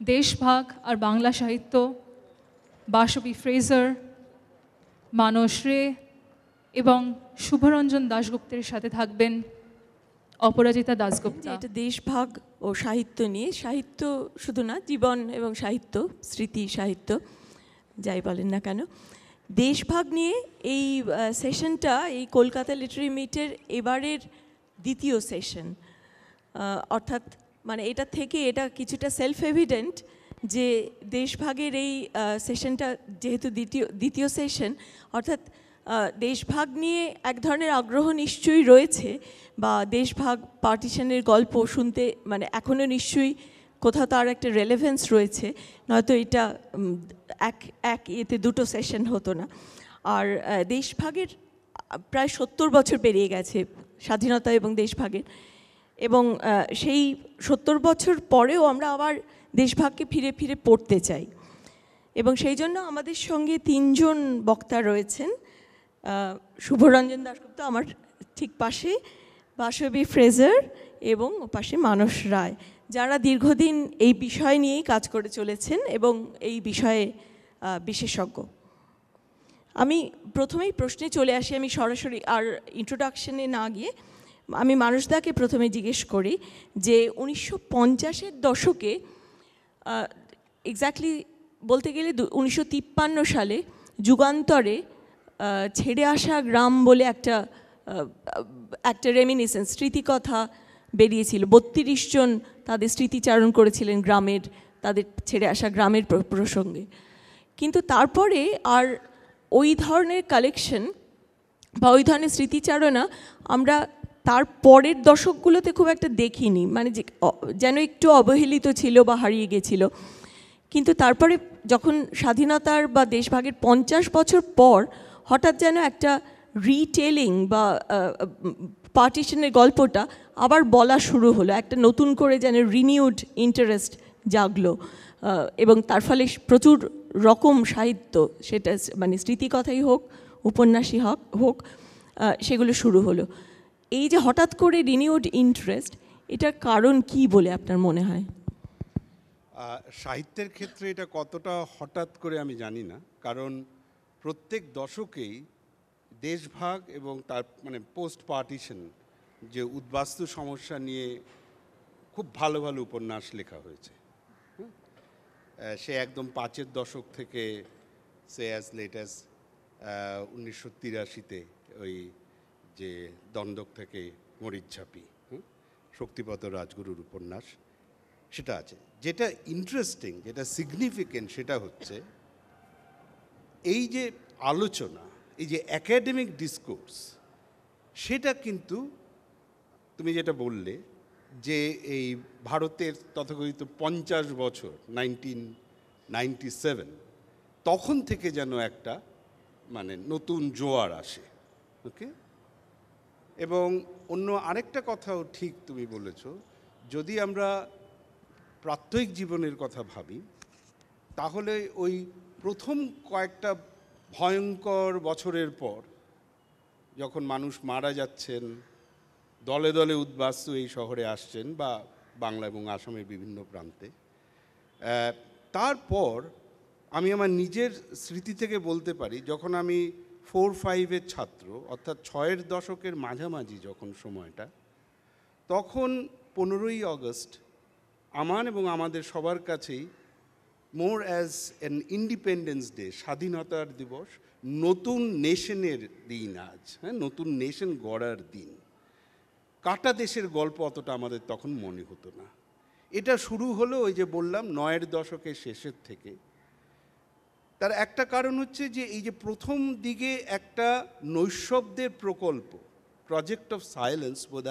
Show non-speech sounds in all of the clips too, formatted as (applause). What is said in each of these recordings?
দেশভাগ আর বাংলা সাহিত্য, বাসবী ফ্রেজার, মানস রে এবং শুভরঞ্জন দাশগুপ্তের সাথে থাকবেন অপরাজিতা দাশগুপ্তা। এটা দেশভাগ ও সাহিত্য নিয়ে, সাহিত্য শুধু না, জীবন এবং সাহিত্য, স্মৃতি, সাহিত্য, যাই বলেন না কেন। দেশভাগ নিয়ে এই সেশনটা, এই কলকাতা লিটারি মিটের এবারের দ্বিতীয় সেশন অর্থাৎ মানে এটা থেকে এটা কিছুটা সেলফ এভিডেন্ট যে দেশভাগের এই সেশনটা যেহেতু দ্বিতীয় দ্বিতীয় সেশন অর্থাৎ দেশভাগ নিয়ে এক ধরনের আগ্রহ নিশ্চয়ই রয়েছে বা দেশভাগ পার্টিশনের গল্প শুনতে মানে এখনও নিশ্চয়ই কোথাও তার একটা রেলেভেন্স রয়েছে, নয়তো এটা এক এক এতে দুটো সেশন হতো না। আর দেশভাগের প্রায় সত্তর বছর পেরিয়ে গেছে স্বাধীনতা এবং দেশভাগের। এবং সেই সত্তর বছর পরেও আমরা আবার দেশভাগকে ফিরে ফিরে পড়তে চাই। এবং সেই জন্য আমাদের সঙ্গে তিনজন বক্তা রয়েছেন। শুভরঞ্জন দাশগুপ্ত আমার ঠিক পাশে, বাসবী ফ্রেজার এবং পাশে মানস রায়, যারা দীর্ঘদিন এই বিষয় নিয়েই কাজ করে চলেছেন এবং এই বিষয়ে বিশেষজ্ঞ। আমি প্রথমেই প্রশ্নে চলে আসি, আমি সরাসরি আর ইন্ট্রোডাকশনে না গিয়ে। আমি মানুষদাকে প্রথমে জিজ্ঞেস করি যে উনিশশো পঞ্চাশের দশকে এক্স্যাক্টলি বলতে গেলে উনিশশো তিপ্পান্ন সালে যুগান্তরে ছেড়ে আসা গ্রাম বলে একটা একটা রেমিনিসেন্স স্মৃতিকথা বেরিয়েছিল। বত্রিশ জন তাদের স্মৃতিচারণ করেছিলেন গ্রামের, তাদের ছেড়ে আসা গ্রামের প্রসঙ্গে। কিন্তু তারপরে আর ওই ধরনের কালেকশন বা ওই ধরনের স্মৃতিচারণা আমরা তার পরের দশকগুলোতে খুব একটা দেখিনি। মানে যে যেন একটু অবহেলিত ছিল বা হারিয়ে গেছিল। কিন্তু তারপরে যখন স্বাধীনতার বা দেশভাগের পঞ্চাশ বছর পর হঠাৎ যেন একটা রিটেলিং বা পার্টিশনের গল্পটা আবার বলা শুরু হলো, একটা নতুন করে যেন রিনিউড ইন্টারেস্ট জাগলো এবং তার ফলে প্রচুর রকম সাহিত্য সেটা মানে স্মৃতিকথাই হোক, উপন্যাসই হোক হোক সেগুলো শুরু হলো। এই যে হঠাৎ করে রিনিউড ইন্টারেস্ট এটার কারণ কি বলে আপনার মনে হয়? সাহিত্যের ক্ষেত্রে এটা কতটা হঠাৎ করে আমি জানি না। কারণ প্রত্যেক দশকেই দেশভাগ এবং তার মানে পোস্ট পার্টিশন যে উদ্বাস্তু সমস্যা নিয়ে খুব ভালো ভালো উপন্যাস লেখা হয়েছে? সে একদম পাঁচের দশক থেকে সে অ্যাজ লেট অ্যাজ উনিশশো তিরাশিতে ওই যে দণ্ডক থেকে মরিচঝাপি? শক্তিপদ রাজগুরুর উপন্যাস, সেটা আছে যেটা ইন্টারেস্টিং যেটা সিগনিফিকেন্ট সেটা হচ্ছে এই যে আলোচনা, এই যে একাডেমিক ডিসকোর্স সেটা কিন্তু তুমি যেটা বললে যে এই ভারতের তথাকথিত পঞ্চাশ বছর নাইনটিন নাইনটি সেভেন তখন থেকে যেন একটা মানে নতুন জোয়ার আসে ওকে এবং অন্য আরেকটা কথাও ঠিক তুমি বলেছ, যদি আমরা প্রাত্যহিক জীবনের কথা ভাবি, তাহলে ওই প্রথম কয়েকটা ভয়ঙ্কর বছরের পর যখন মানুষ মারা যাচ্ছেন, দলে দলে উদ্বাস্তু এই শহরে আসছেন বা বাংলা এবং আসামের বিভিন্ন প্রান্তে তারপর আমি আমার নিজের স্মৃতি থেকে বলতে পারি, যখন আমি ফোর ফাইভের ছাত্র, অর্থাৎ ছয়ের দশকের মাঝামাঝি যখন সময়টা, তখন পনেরোই আগস্ট আমার এবং আমাদের সবার কাছেই more as an independence day, স্বাধীনতার দিবস, নতুন নেশনের দিন আজ হ্যাঁ নতুন নেশন গড়ার দিন। কাটা দেশের গল্প অতটা আমাদের তখন মনে হতো না। এটা শুরু হলো ওই যে বললাম, নয়ের দশকের শেষের থেকে। তার একটা কারণ হচ্ছে যে এই যে প্রথম দিকে একটা নৈশব্দের প্রকল্প প্রজেক্ট অফ সাইলেন্স বোধ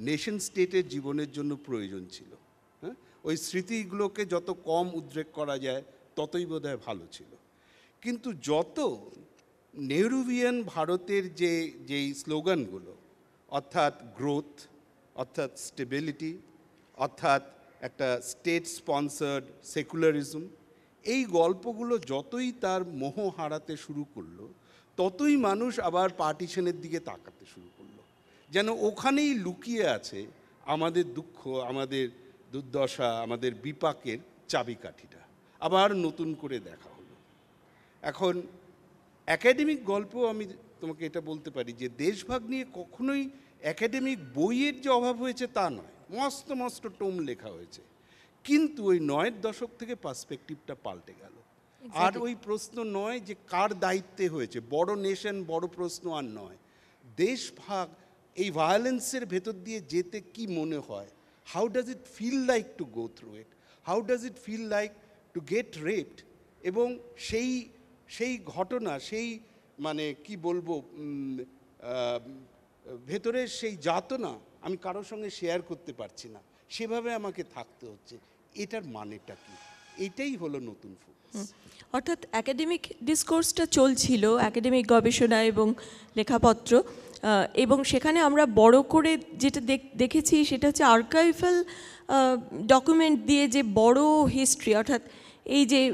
নেশন স্টেটের জীবনের জন্য প্রয়োজন ছিল হ্যাঁ? ওই স্মৃতিগুলোকে যত কম উদ্রেক করা যায়, ততই বোধ হয় ভালো ছিল। কিন্তু যত নেহরুভিয়ান ভারতের যে, যেই স্লোগানগুলো, অর্থাৎ গ্রোথ অর্থাৎ স্টেবিলিটি অর্থাৎ একটা স্টেট স্পন্সার্ড সেকুলারিজম এই গল্পগুলো যতই তার মোহ হারাতে শুরু করল, ততই মানুষ আবার পার্টিশনের দিকে তাকাতে শুরু করল। যেন ওখানেই লুকিয়ে আছে আমাদের দুঃখ, আমাদের দুর্দশা, আমাদের বিপাকের চাবিকাঠিটা। আবার নতুন করে দেখা হলো। এখন একাডেমিক গল্প আমি তোমাকে এটা বলতে পারি যে, দেশভাগ নিয়ে কখনোই একাডেমিক বইয়ের যে অভাব হয়েছে তা নয়, মস্ত মস্ত টোম লেখা হয়েছে। কিন্তু ওই নয়ের দশক থেকে পার্সপেক্টিভটা পাল্টে গেল। আর ওই প্রশ্ন নয় যে কার দায়িত্বে হয়েছে বড় নেশন বড় প্রশ্ন আর নয়। দেশভাগ এই ভায়োলেন্সের ভেতর দিয়ে যেতে কি মনে হয়? How does it feel like to go through it how does it feel like to get raped এবং সেই সেই ঘটনা সেই মানে কি বলব ভেতরের সেই যাতনা আমি কারোর সঙ্গে শেয়ার করতে পারছি না। সেভাবে আমাকে থাকতে হচ্ছে। এটার মানেটা কি? এটাই হলো নতুন অর্থাৎ একাডেমিক ডিসকোর্সটা চলছিল একাডেমিক গবেষণা এবং লেখাপত্র এবং সেখানে আমরা বড় করে যেটা দেখ- দেখেছি সেটা হচ্ছে আর্কাইভাল ডকুমেন্ট দিয়ে যে বড় হিস্ট্রি অর্থাৎ এই যে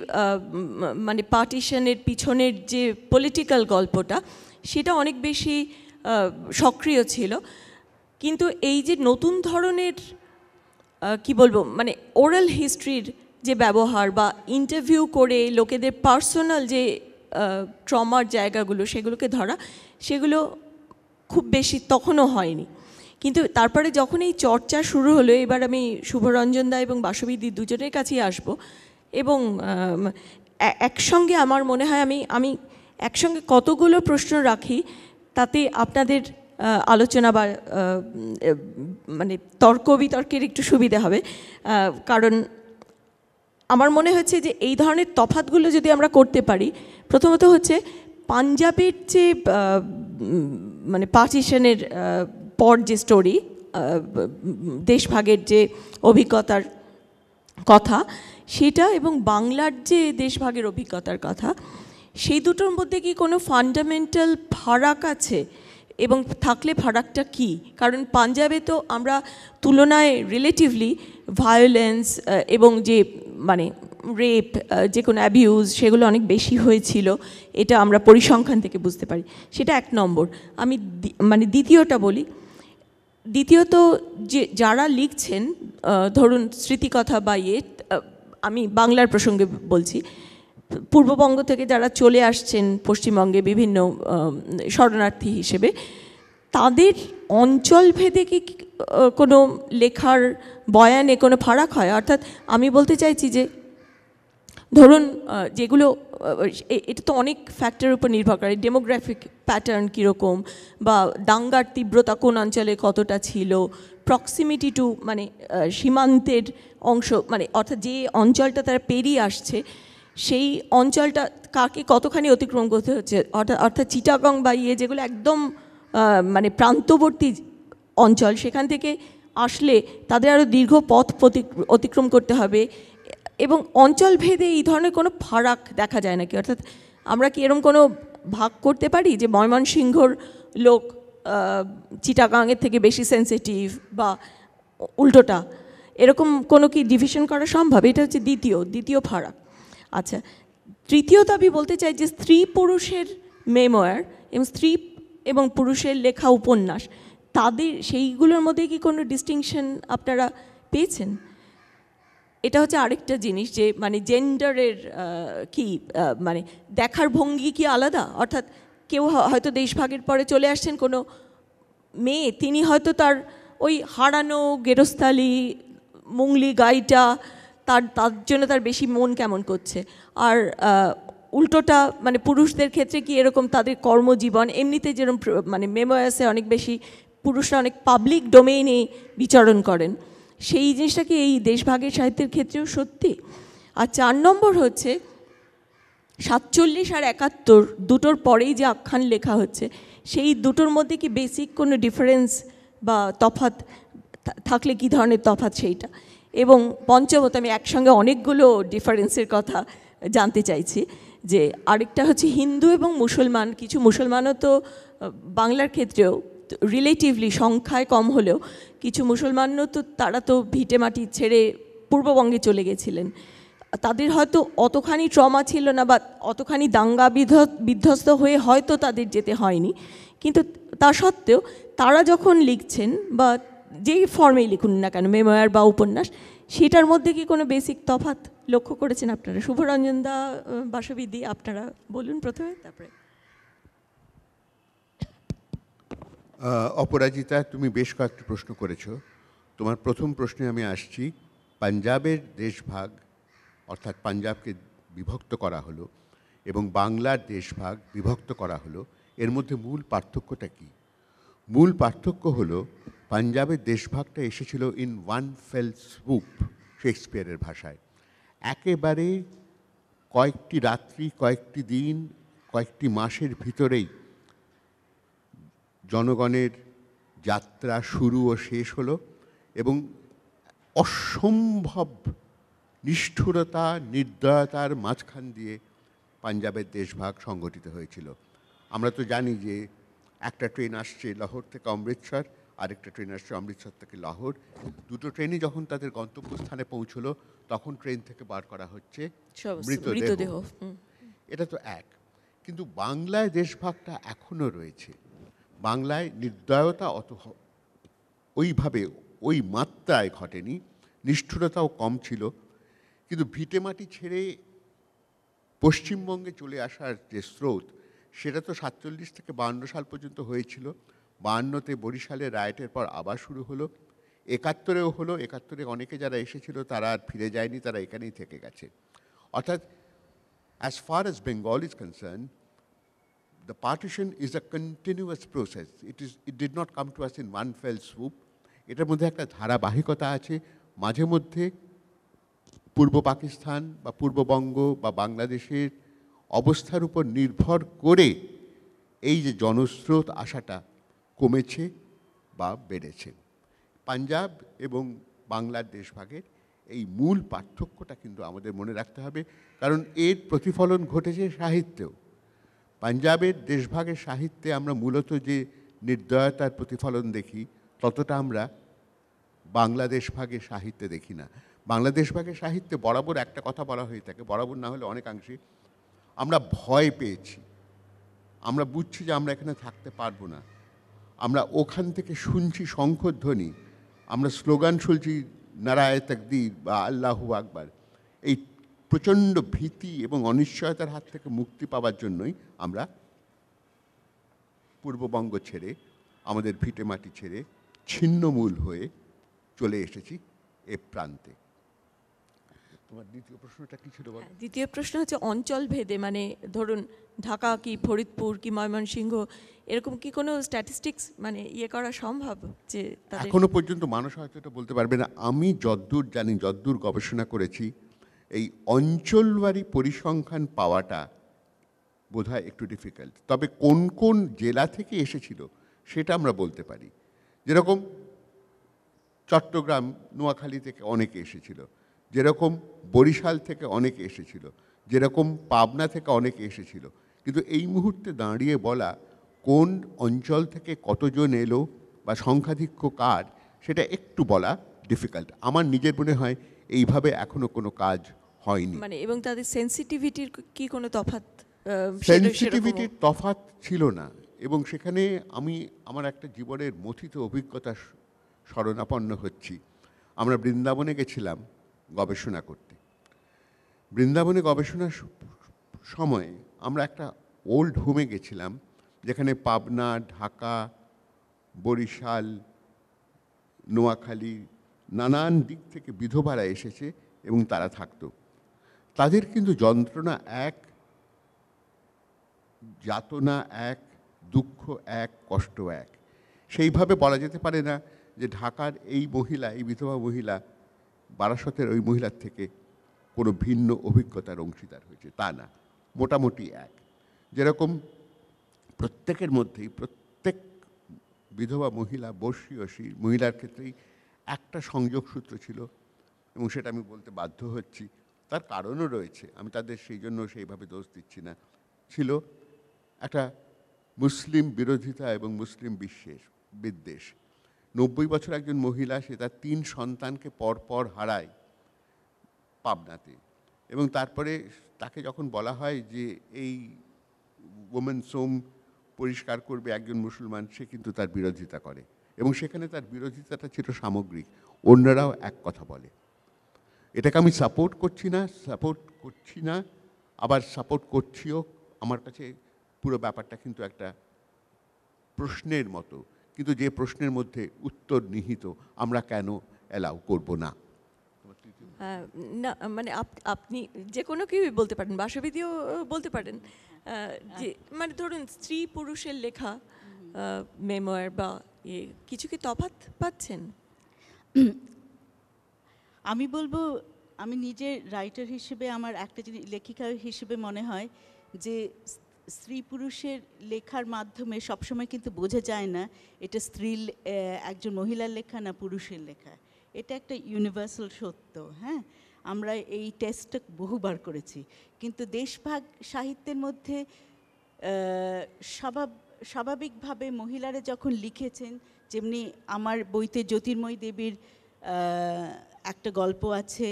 মানে পার্টিশনের পিছনের যে পলিটিক্যাল গল্পটা, সেটা অনেক বেশি সক্রিয় ছিল। কিন্তু এই যে নতুন ধরনের কি বলব মানে ওরাল হিস্ট্রির যে ব্যবহার বা ইন্টারভিউ করে লোকেদের পার্সোনাল যে ট্রমার জায়গাগুলো সেগুলোকে ধরা, সেগুলো খুব বেশি তখনও হয়নি। কিন্তু তারপরে যখন এই চর্চা শুরু হলো, এবার আমি শুভরঞ্জন দা এবং বাসবিদি দুজনের কাছেই আসব এবং একসঙ্গে আমার মনে হয় আমি আমি একসঙ্গে কতগুলো প্রশ্ন রাখি, তাতে আপনাদের আলোচনা বা মানে তর্ক বিতর্কের একটু সুবিধা হবে। কারণ আমার মনে হচ্ছে যে এই ধরনের তফাতগুলো যদি আমরা করতে পারি, প্রথমত হচ্ছে পাঞ্জাবের যে মানে পার্টিশনের পর যে স্টোরি দেশভাগের যে অভিজ্ঞতার কথা, সেটা এবং বাংলার যে দেশভাগের অভিজ্ঞতার কথা, সেই দুটোর মধ্যে কি কোনো ফান্ডামেন্টাল ফারাক আছে? এবং থাকলে ফারাকটা কি? কারণ পাঞ্জাবে তো আমরা তুলনায় রিলেটিভলি ভায়োলেন্স এবং যে মানে রেপ যে কোনো অ্যাবিউজ সেগুলো অনেক বেশি হয়েছিল, এটা আমরা পরিসংখ্যান থেকে বুঝতে পারি। সেটা এক নম্বর। আমি মানে দ্বিতীয়টা বলি। দ্বিতীয়ত যে, যারা লিখছেন ধরুন স্মৃতিকথা বা ইয়ে আমি বাংলার প্রসঙ্গে বলছি পূর্ববঙ্গ থেকে যারা চলে আসছেন পশ্চিমবঙ্গে বিভিন্ন শরণার্থী হিসেবে, তাদের অঞ্চল ভেদে কি কোনো লেখার বয়ানে কোনো ফারাক হয়? অর্থাৎ আমি বলতে চাইছি যে, ধরুন যেগুলো এটা তো অনেক ফ্যাক্টরের উপর নির্ভর করে ডেমোগ্রাফিক প্যাটার্ন কীরকম বা দাঙ্গার তীব্রতা কোন অঞ্চলে কতটা ছিল প্রক্সিমিটি টু মানে সীমান্তের অংশ মানে অর্থাৎ যে অঞ্চলটা তারা পেরিয়ে আসছে সেই অঞ্চলটা কাকে কতখানি অতিক্রম করতে হচ্ছে? অর্থাৎ চিটাগং বা ইয়ে যেগুলো একদম মানে প্রান্তবর্তী অঞ্চল সেখান থেকে আসলে তাদের আরও দীর্ঘ পথ অতিক্রম করতে হবে। এবং অঞ্চল ভেদে এই ধরনের কোনো ফারাক দেখা যায় নাকি? অর্থাৎ আমরা কি এরকম কোনো ভাগ করতে পারি যে ময়মনসিংহর লোক আহ, চিটাগাংয়ের থেকে বেশি সেন্সিটিভ বা উল্টোটা? এরকম কোনো কি ডিভিশন করা সম্ভব? এটা হচ্ছে দ্বিতীয় দ্বিতীয় ফারাক। আচ্ছা তৃতীয়ত আমি বলতে চাই যে স্ত্রী পুরুষের মেমোয়ার এবং স্ত্রী এবং পুরুষের লেখা উপন্যাস, তাদের সেইগুলোর মধ্যে কি কোনো ডিস্টিংশন আপনারা পেয়েছেন? এটা হচ্ছে আরেকটা জিনিস যে মানে জেন্ডারের কি মানে দেখার ভঙ্গি কি আলাদা? অর্থাৎ কেউ হয়তো দেশভাগের পরে চলে আসছেন কোনো মেয়ে, তিনি হয়তো তার ওই হারানো গেরস্থালি মুংলি গাইটা তার তার জন্য তার বেশি মন কেমন করছে। আর উল্টোটা মানে পুরুষদের ক্ষেত্রে কি এরকম তাদের কর্মজীবন, এমনিতে যেরকম মানে মেমোয়াসে অনেক বেশি পুরুষরা অনেক পাবলিক ডোমেইনে বিচরণ করেন। সেই জিনিসটা কি এই দেশভাগের সাহিত্যের ক্ষেত্রেও সত্যি? আর চার নম্বর হচ্ছে সাতচল্লিশ আর একাত্তর দুটোর পরেই যে আখ্যান লেখা হচ্ছে, সেই দুটোর মধ্যে কি বেসিক কোনো ডিফারেন্স বা তফাত থাকলে কি ধরনের তফাত সেইটা? এবং পঞ্চমত আমি একসঙ্গে অনেকগুলো ডিফারেন্সের কথা জানতে চাইছি, যে আরেকটা হচ্ছে হিন্দু এবং মুসলমান, কিছু মুসলমানও তো বাংলার ক্ষেত্রেও রিলেটিভলি সংখ্যায় কম হলেও কিছু মুসলমানও তো তারা তো ভিটে মাটি ছেড়ে পূর্ববঙ্গে চলে গেছিলেন। তাদের হয়তো অতখানি ট্রমা ছিল না বা অতখানি দাঙ্গা বিধ্ব- বিধ্বস্ত হয়ে হয়তো তাদের যেতে হয়নি। কিন্তু তা সত্ত্বেও তারা যখন লিখছেন বা যেই ফর্মেই লিখুন না কেন, মেমোয়ার বা উপন্যাস, সেটার মধ্যে কি কোনো বেসিক তফাৎ লক্ষ্য করেছেন আপনারা? শুভরঞ্জন দা বাসবিদি, আপনারা বলুন প্রথমে, তারপরে। অপরাজিতা, তুমি বেশ কয়েকটি প্রশ্ন করেছ। তোমার প্রথম প্রশ্নে আমি আসছি, পাঞ্জাবের দেশভাগ, অর্থাৎ পাঞ্জাবকে বিভক্ত করা হলো এবং বাংলার দেশভাগ বিভক্ত করা হলো, এর মধ্যে মূল পার্থক্যটা কি? মূল পার্থক্য হলো পাঞ্জাবের দেশভাগটা এসেছিল ইন ওয়ান ফেল স্বুপ শেক্সপিয়ারের ভাষায়। একেবারে কয়েকটি রাত্রি, কয়েকটি দিন, কয়েকটি মাসের ভিতরেই জনগণের যাত্রা শুরু ও শেষ হলো এবং অসম্ভব নিষ্ঠুরতা, নির্দয়তার মাঝখান দিয়ে পাঞ্জাবের দেশভাগ সংগঠিত হয়েছিল। আমরা তো জানি যে একটা ট্রেন আসছে লাহোর থেকে অমৃতসর আরেকটা ট্রেন আসছে অমৃতসর থেকে লাহোর। দুটো ট্রেনই যখন তাদের গন্তব্যস্থানে পৌঁছলো তখন ট্রেন থেকে বার করা হচ্ছে মৃতদেহ। এটা তো এক। কিন্তু বাংলায় দেশভাগটা এখনও রয়েছে। বাংলায় নির্দয়তা অত ওইভাবে ওই মাত্রায় ঘটেনি। নিষ্ঠুরতাও কম ছিল। কিন্তু ভিটেমাটি ছেড়ে পশ্চিমবঙ্গে চলে আসার যে স্রোত সেটা তো সাতচল্লিশ থেকে বাহান্ন সাল পর্যন্ত হয়েছিল। বাহান্নতে বরিশালে রায়টের পর আবার শুরু হলো একাত্তরেও হলো একাত্তরে অনেকে যারা এসেছিল তারা আর ফিরে যায়নি তারা এখানেই থেকে গেছে অর্থাৎ as far as Bengal is concern the partition is a continuous process. It, is, it did not come to us in one fell swoop. এটার মধ্যে একটা ধারাবাহিকতা আছে মাঝে মধ্যে পূর্ব পাকিস্তান বা পূর্ববঙ্গ বা বাংলাদেশের অবস্থার উপর নির্ভর করে এই যে জনস্রোত আসাটা কমেছে বা বেড়েছে। পাঞ্জাব এবং বাংলার দেশভাগের এই মূল পার্থক্যটা কিন্তু আমাদের মনে রাখতে হবে, কারণ এর প্রতিফলন ঘটেছে সাহিত্যেও। পাঞ্জাবের দেশভাগের সাহিত্যে আমরা মূলত যে নির্দয়তার প্রতিফলন দেখি, ততটা আমরা বাংলাদেশ ভাগের সাহিত্যে দেখি না। বাংলাদেশ ভাগে সাহিত্যে বরাবর একটা কথা বলা হয়ে থাকে, বরাবর না হলে অনেকাংশে আমরা ভয় পেয়েছি। আমরা বুঝছি যে আমরা এখানে থাকতে পারব না। আমরা ওখান থেকে শুনছি শঙ্খধ্বনি। আমরা স্লোগান শুনছি, নারায় তকদির বা আল্লাহু আকবার। এই প্রচণ্ড ভীতি এবং অনিশ্চয়তার হাত থেকে মুক্তি পাওয়ার জন্যই আমরা পূর্ববঙ্গ ছেড়ে, আমাদের ভিটেমাটি ছেড়ে, ছিন্নমূল হয়ে চলে এসেছি এ প্রান্তে। তোমার দ্বিতীয় প্রশ্নটা কি ছিল বলো? হ্যাঁ, দ্বিতীয় প্রশ্ন হচ্ছে অঞ্চল ভেদে মানে ধরুন ঢাকা কি ফরিদপুর কি ময়মনসিংহ এরকম কি কোনো স্ট্যাটিস্টিক্স মানে ইয়ে করা সম্ভব যে এখনও পর্যন্ত মানুষ হয়তো এটা বলতে পারবে না। আমি যদ্দূর জানি যদ্দূর গবেষণা করেছি এই অঞ্চলবাড়ি পরিসংখ্যান পাওয়াটা বোধহয় একটু ডিফিকাল্ট তবে কোন কোন জেলা থেকে এসেছিল সেটা আমরা বলতে পারি। যেরকম চট্টগ্রাম নোয়াখালী থেকে অনেকে এসেছিল। যেরকম বরিশাল থেকে অনেকে এসেছিল যেরকম পাবনা থেকে অনেকে এসেছিল কিন্তু এই মুহূর্তে দাঁড়িয়ে বলা কোন অঞ্চল থেকে কতজন এলো বা সংখ্যাধিক্য কার সেটা একটু বলা ডিফিকাল্ট আমার নিজের মনে হয় এইভাবে এখনও কোনো কাজ হয়নি। মানে এবং তাদের সেন্সিটিভিটির কি কোনো সেটা- সেন্সিটিভিটির তফাৎ ছিল না এবং সেখানে আমি আমার একটা জীবনের মথিত অভিজ্ঞতা স- শরণাপন্ন হচ্ছি। আমরা বৃন্দাবনে গেছিলাম গবেষণা করতে। বৃন্দাবনে গবেষণার সময় আমরা একটা ওল্ড হোমে গেছিলাম, যেখানে পাবনা, ঢাকা, বরিশাল, নোয়াখালী, নানান দিক থেকে বিধবারা এসেছে এবং তারা থাকতো। তাদের কিন্তু যন্ত্রণা এক, যাতনা এক, দুঃখ এক, কষ্ট এক। সেইভাবে বলা যেতে পারে না যে ঢাকার এই মহিলা, এই বিধবা মহিলা বারাসতের ওই মহিলার থেকে কোনো ভিন্ন অভিজ্ঞতার অংশীদার হয়েছে, তা না। মোটামুটি এক। যেরকম প্রত্যেকের মধ্যেই, প্রত্যেক বিধবা মহিলা বর্ষীয়সী মহিলার ক্ষেত্রেই একটা সংযোগ সূত্র ছিল এবং সেটা আমি বলতে বাধ্য হচ্ছি। তার কারণও রয়েছে, আমি তাদের সেই জন্য সেইভাবে দোষ দিচ্ছি না। ছিল একটা মুসলিম বিরোধিতা এবং মুসলিম বিশ্বের বিদ্বেষ। নব্বই বছর একজন মহিলা, সে তার তিন সন্তানকে পর পর হারায় পাবনাতে। এবং তারপরে তাকে যখন বলা হয় যে, এই ওমেন সোম পরিষ্কার করবে একজন মুসলমান, সে কিন্তু তার বিরোধিতা করে। এবং সেখানে তার বিরোধিতাটা ছিল সামগ্রিক। অন্যরাও এক কথা বলে। এটাকে আমি সাপোর্ট করছি না সাপোর্ট করছি না, আবার সাপোর্ট করছিও। আমার কাছে পুরো ব্যাপারটা কিন্তু একটা প্রশ্নের মতো। কিন্তু যে প্রশ্নের মধ্যে উত্তর নিহিত আমরা কেন অ্যালাউ করব না? না মানে আপ- আপনি যে কোনো কেউই বলতে পারেন বাসবিধিও বলতে পারেন যে মানে ধরুন স্ত্রী পুরুষের লেখা মেমোয়ার বা এ, কিছু কি তফাৎ পাচ্ছেন? (clears throat) আমি বলব আমি নিজে রাইটার হিসেবে আমার একটা জিনিস লেখিকা হিসেবে মনে হয় যে স্ত্রী পুরুষের লেখার মাধ্যমে সবসময় কিন্তু বোঝা যায় না, এটা স্ত্রী একজন মহিলার লেখা না পুরুষের লেখা। এটা একটা ইউনিভার্সাল সত্য হ্যাঁ? আমরা এই টেস্টটা বহুবার করেছি। কিন্তু দেশভাগ সাহিত্যের মধ্যে স্বাভাব, স্বাভাবিকভাবে মহিলারা যখন লিখেছেন, যেমনি আমার বইতে জ্যোতির্ময় দেবীর একটা গল্প আছে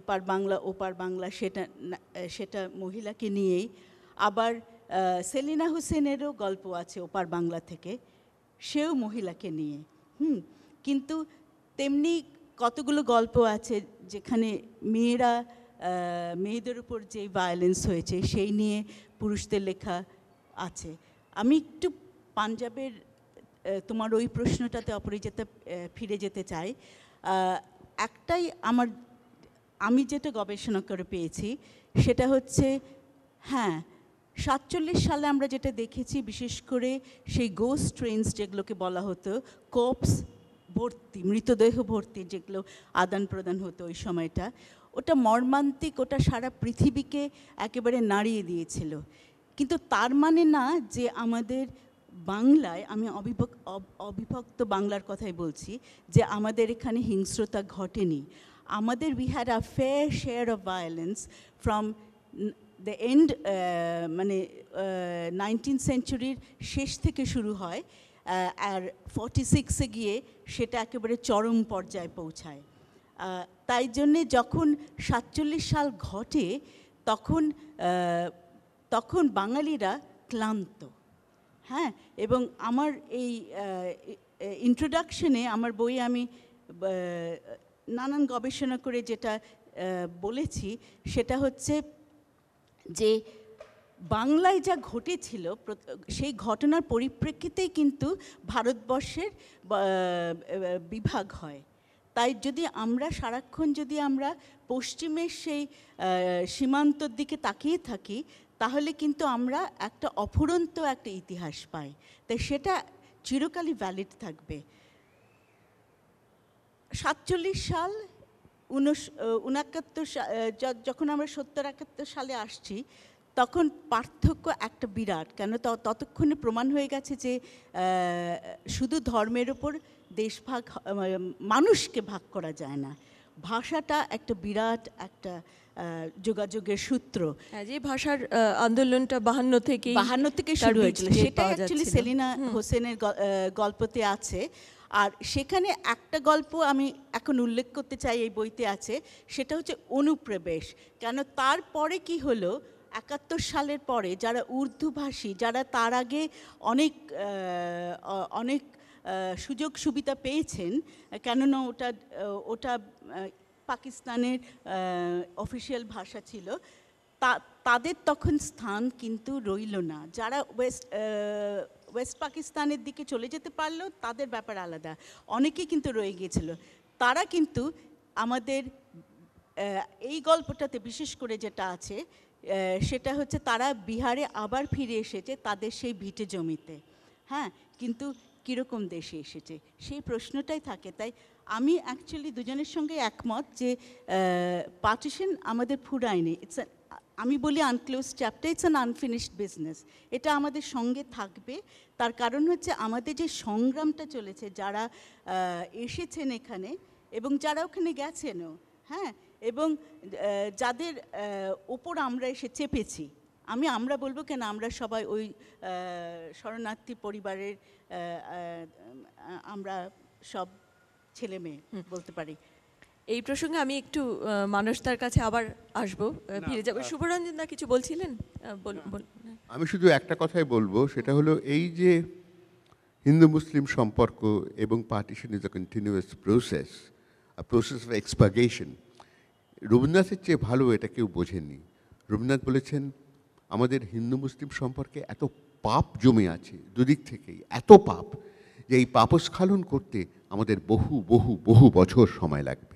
এপার বাংলা, ওপার বাংলা, সেটা সেটা মহিলাকে নিয়েই। আবার সেলিনা হোসেনেরও গল্প আছে ওপার বাংলা থেকে, সেও মহিলাকে নিয়ে। হুম, কিন্তু তেমনি কতগুলো গল্প আছে যেখানে মেয়েরা মেয়েদের উপর যে ভায়োলেন্স হয়েছে সেই নিয়ে পুরুষদের লেখা আছে। আমি একটু পাঞ্জাবের তোমার ওই প্রশ্নটাতে অপরিচিতা ফিরে যেতে চাই। একটাই আমার, আমি যেটা গবেষণা করে পেয়েছি সেটা হচ্ছে হ্যাঁ সাতচল্লিশ সালে আমরা যেটা দেখেছি, বিশেষ করে সেই গোস্ট ট্রেন্স যেগুলোকে বলা হতো কোপস ভর্তি, মৃতদেহ ভর্তি যেগুলো আদান প্রদান হতো ওই সময়টা, ওটা মর্মান্তিক, ওটা সারা পৃথিবীকে একেবারে নাড়িয়ে দিয়েছিল। কিন্তু তার মানে না যে আমাদের বাংলায়, আমি অবিভক- অবিভক্ত বাংলার কথাই বলছি, যে আমাদের এখানে হিংস্রতা ঘটেনি। আমাদের we had a fair share of violence from the end মানে নাইনটিন সেঞ্চুরির শেষ থেকে শুরু হয় আর ফর্টি সিক্সে গিয়ে সেটা একেবারে চরম পর্যায়ে পৌঁছায়। তাই জন্যে যখন সাতচল্লিশ সাল ঘটে, তখন তখন বাঙালিরা ক্লান্ত। হ্যাঁ এবং আমার এই ইন্ট্রোডাকশনে আমার বই আমি নানান গবেষণা করে যেটা বলেছি, সেটা হচ্ছে যে বাংলায় যা ঘটেছিল সেই ঘটনার পরিপ্রেক্ষিতেই কিন্তু ভারতবর্ষের বিভাগ হয়। তাই যদি আমরা সারাক্ষণ যদি আমরা পশ্চিমের সেই সীমান্তর দিকে তাকিয়ে থাকি, তাহলে কিন্তু আমরা একটা অফুরন্ত একটা ইতিহাস পাই। তাই সেটা চিরকালই ভ্যালিড থাকবে। সাতচল্লিশ সাল উনস উনাকাত্তর সা- যখন আমরা সত্তর একাত্তর সালে আসছি তখন পার্থক্য একটা বিরাট। কেন ততক্ষণে প্রমাণ হয়ে গেছে যে শুধু ধর্মের ওপর দেশভাগ মানুষকে ভাগ করা যায় না। ভাষাটা একটা বিরাট একটা যোগাযোগের সূত্র। হ্যাঁ, যে ভাষার আন্দোলনটা বাহান্ন থেকে বাহান্ন থেকে শুরু হয়েছিল। সেটা অ্যাকচুয়ালি সেলিনা হোসেনের গল্পতে আছে। আর সেখানে একটা গল্প আমি এখন উল্লেখ করতে চাই এই বইতে আছে, সেটা হচ্ছে অনুপ্রবেশ। কেন তারপরে কি হলো? একাত্তর সালের পরে যারা উর্দুভাষী যারা তার আগে অনেক অনেক সুযোগ সুবিধা পেয়েছেন, কেননা ওটা ওটা পাকিস্তানের অফিসিয়াল ভাষা ছিল, তা, তাদের তখন স্থান কিন্তু রইল না। যারা ওয়েস্ট ওয়েস্ট পাকিস্তানের দিকে চলে যেতে পারলেও তাদের ব্যাপার আলাদা। অনেকেই কিন্তু রয়ে গিয়েছিল। তারা কিন্তু আমাদের এই গল্পটাতে বিশেষ করে যেটা আছে সেটা হচ্ছে তারা বিহারে আবার ফিরে এসেছে তাদের সেই ভিটে জমিতে। হ্যাঁ কিন্তু কীরকম দেশে এসেছে? সেই প্রশ্নটাই থাকে। তাই আমি অ্যাকচুয়ালি দুজনের সঙ্গে একমত যে পার্টিশন আমাদের ফুরায়নি। ইটস আমি বলি unclosed chapter it's an unfinished business এটা আমাদের সঙ্গে থাকবে। তার কারণ হচ্ছে আমাদের যে সংগ্রামটা চলেছে যারা এসেছেন এখানে এবং যারা ওখানে গেছেনও হ্যাঁ? এবং যাদের ওপর আমরা এসে চেপেছি। আমি আমরা বলব কেন আমরা সবাই ওই শরণার্থী পরিবারের আমরা সব ছেলে মেয়ে বলতে পারি। এই প্রসঙ্গে আমি একটু মানসদার কাছে আবার আসব। ফিরে যাব। শুভরঞ্জন দা কিছু বলছিলেন? বলুন বলুন আমি শুধু একটা কথাই বলব সেটা হলো এই যে হিন্দু মুসলিম সম্পর্ক এবং partition is a continuous process process of expurgation রবীন্দ্রনাথের চেয়ে ভালো এটা কেউ বোঝেননি। রবীন্দ্রনাথ বলেছেন আমাদের হিন্দু মুসলিম সম্পর্কে এত পাপ জমে আছে দুদিক থেকেই এত পাপ যে এই পাপস্খালন করতে আমাদের বহু বহু বহু বছর সময় লাগবে।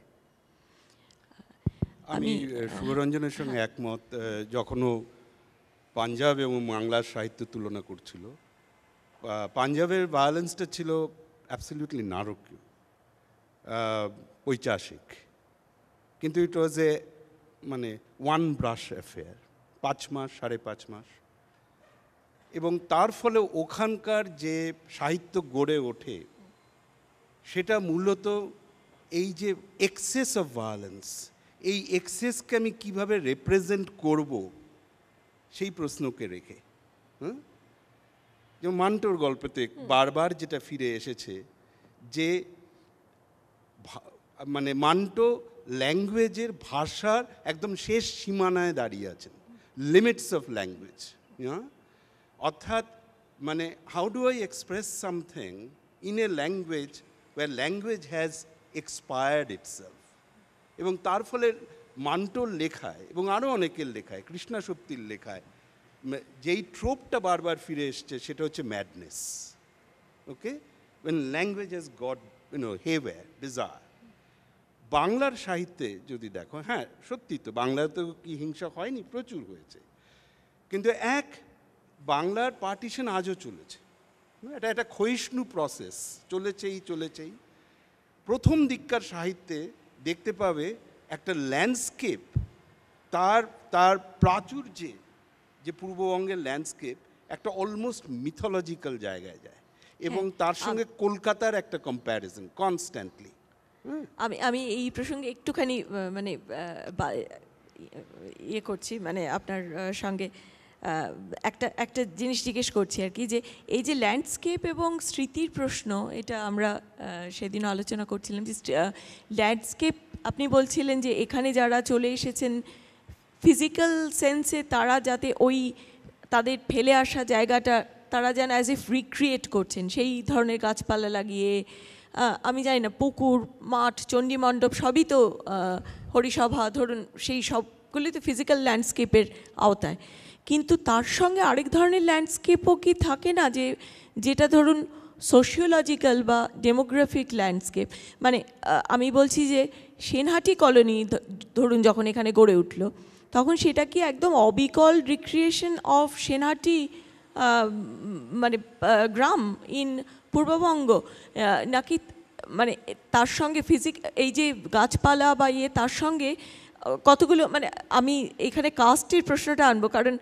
আমি আমি- শুভরঞ্জনের সঙ্গে একমত যখনও পাঞ্জাব এবং বাংলার সাহিত্য তুলনা করছিল পাঞ্জাবের ভায়োলেন্সটা ছিল অ্যাবসলিউটলি নারকীয় ঐতিহাসিক। কিন্তু ইট ওয়াজ এ মানে ওয়ান ব্রাশ অ্যাফেয়ার পাঁচ মাস সাড়ে পাঁচ মাস। এবং তার ফলে ওখানকার যে সাহিত্য গড়ে ওঠে সেটা মূলত এই যে এক্সেস অফ ভায়োলেন্স এই এক্সেসকে আমি কীভাবে রিপ্রেজেন্ট করব? সেই প্রশ্নকে রেখে হ্যাঁ যেমন মান্টোর গল্পতে বারবার যেটা ফিরে এসেছে যে মানে মান্টো ল্যাঙ্গুয়েজের ভাষার একদম শেষ সীমানায় দাঁড়িয়ে আছেন। লিমিটস অফ ল্যাঙ্গুয়েজ হ্যাঁ? অর্থাৎ মানে how do I express something in a language where language has expired itself এবং তার ফলে মান্টোর লেখায় এবং আরও অনেকের লেখায়, কৃষ্ণা শক্তির লেখায় যেই ট্রোপটা বারবার ফিরে এসছে সেটা হচ্ছে madness okay when language has got know, haywire, bizarre. বাংলার সাহিত্যে যদি দেখো হ্যাঁ সত্যি তো বাংলায় তো কি হিংসা হয়নি? প্রচুর হয়েছে। কিন্তু এক বাংলার পার্টিশন আজও চলেছে। এটা একটা ক্ষয়িষ্ণু প্রসেস চলেছেই চলেছেই। প্রথম দিককার সাহিত্যে দেখতে পাবে একটা ল্যান্ডস্কেপ তার তার প্রাচুর্যে যে পূর্ববঙ্গের ল্যান্ডস্কেপ একটা অলমোস্ট মিথোলজিক্যাল জায়গায় যায়। এবং তার সঙ্গে কলকাতার একটা কম্প্যারিজন কনস্ট্যান্টলি আমি আমি এই প্রসঙ্গে একটুখানি মানে আহ, ইয়ে করছি মানে আপনার সঙ্গে। একটা একটা জিনিস জিজ্ঞেস করছি আর কি যে এই যে ল্যান্ডস্কেপ এবং স্মৃতির প্রশ্ন, এটা আমরা সেদিন আলোচনা করছিলাম যে ল্যান্ডস্কেপ আপনি বলছিলেন যে এখানে যারা চলে এসেছেন ফিজিক্যাল সেন্সে তারা যাতে ওই তাদের ফেলে আসা জায়গাটা, তারা যেন অ্যাজ ইফ রিক্রিয়েট করছেন, সেই ধরনের গাছপালা লাগিয়ে আমি জানি না, পুকুর, মাঠ চণ্ডী মণ্ডপ সবই তো হরিসভা, ধরুন সেই সবগুলি তো ফিজিক্যাল ল্যান্ডস্কেপের আওতায়। কিন্তু তার সঙ্গে আরেক ধরনের ল্যান্ডস্কেপও কি থাকে না যে, যেটা ধরুন সোশিওলজিক্যাল বা ডেমোগ্রাফিক ল্যান্ডস্কেপ মানে আমি বলছি যে, সেনহাটি কলোনি ধরুন যখন এখানে গড়ে উঠল, তখন সেটা কি একদম অবিকল রিক্রিয়েশন অফ সেনহাটি মানে গ্রাম ইন পূর্ববঙ্গ? নাকি মানে তার সঙ্গে ফিজিক এই যে গাছপালা বা ইয়ে তার সঙ্গে কতগুলো মানে আমি এখানে কাস্টের প্রশ্নটা আনব কারণ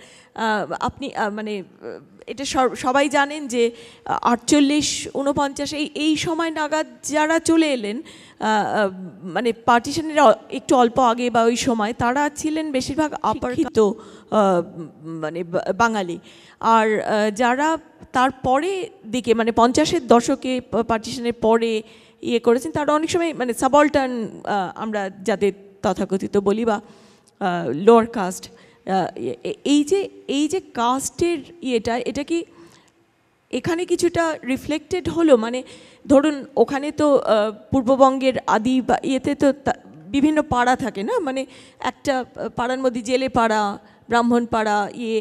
আপনি মানে এটা সব- সবাই জানেন যে আটচল্লিশ উনপঞ্চাশ এই এই সময় নাগাদ যারা চলে এলেন মানে পার্টিশনের একটু অল্প আগে বা ওই সময় তারা ছিলেন বেশিরভাগ অপরিচিত মানে বাঙালি। আর যারা তারপরে দিকে মানে পঞ্চাশের দশকে পার্টিশনের পরে ইয়ে করেছেন তারা অনেক সময় মানে সাবল্টান আমরা যাদের তথাকথিত বলি বা লোয়ার কাস্ট এই যে এই যে কাস্টের ইয়েটা, এটা কি এখানে কিছুটা রিফ্লেক্টেড হলো? মানে ধরুন, ওখানে তো পূর্ববঙ্গের আদি বা ইয়েতে তো বিভিন্ন পাড়া থাকে না? মানে একটা পাড়ার মধ্যে জেলে পাড়া, ব্রাহ্মণ পাড়া ইয়ে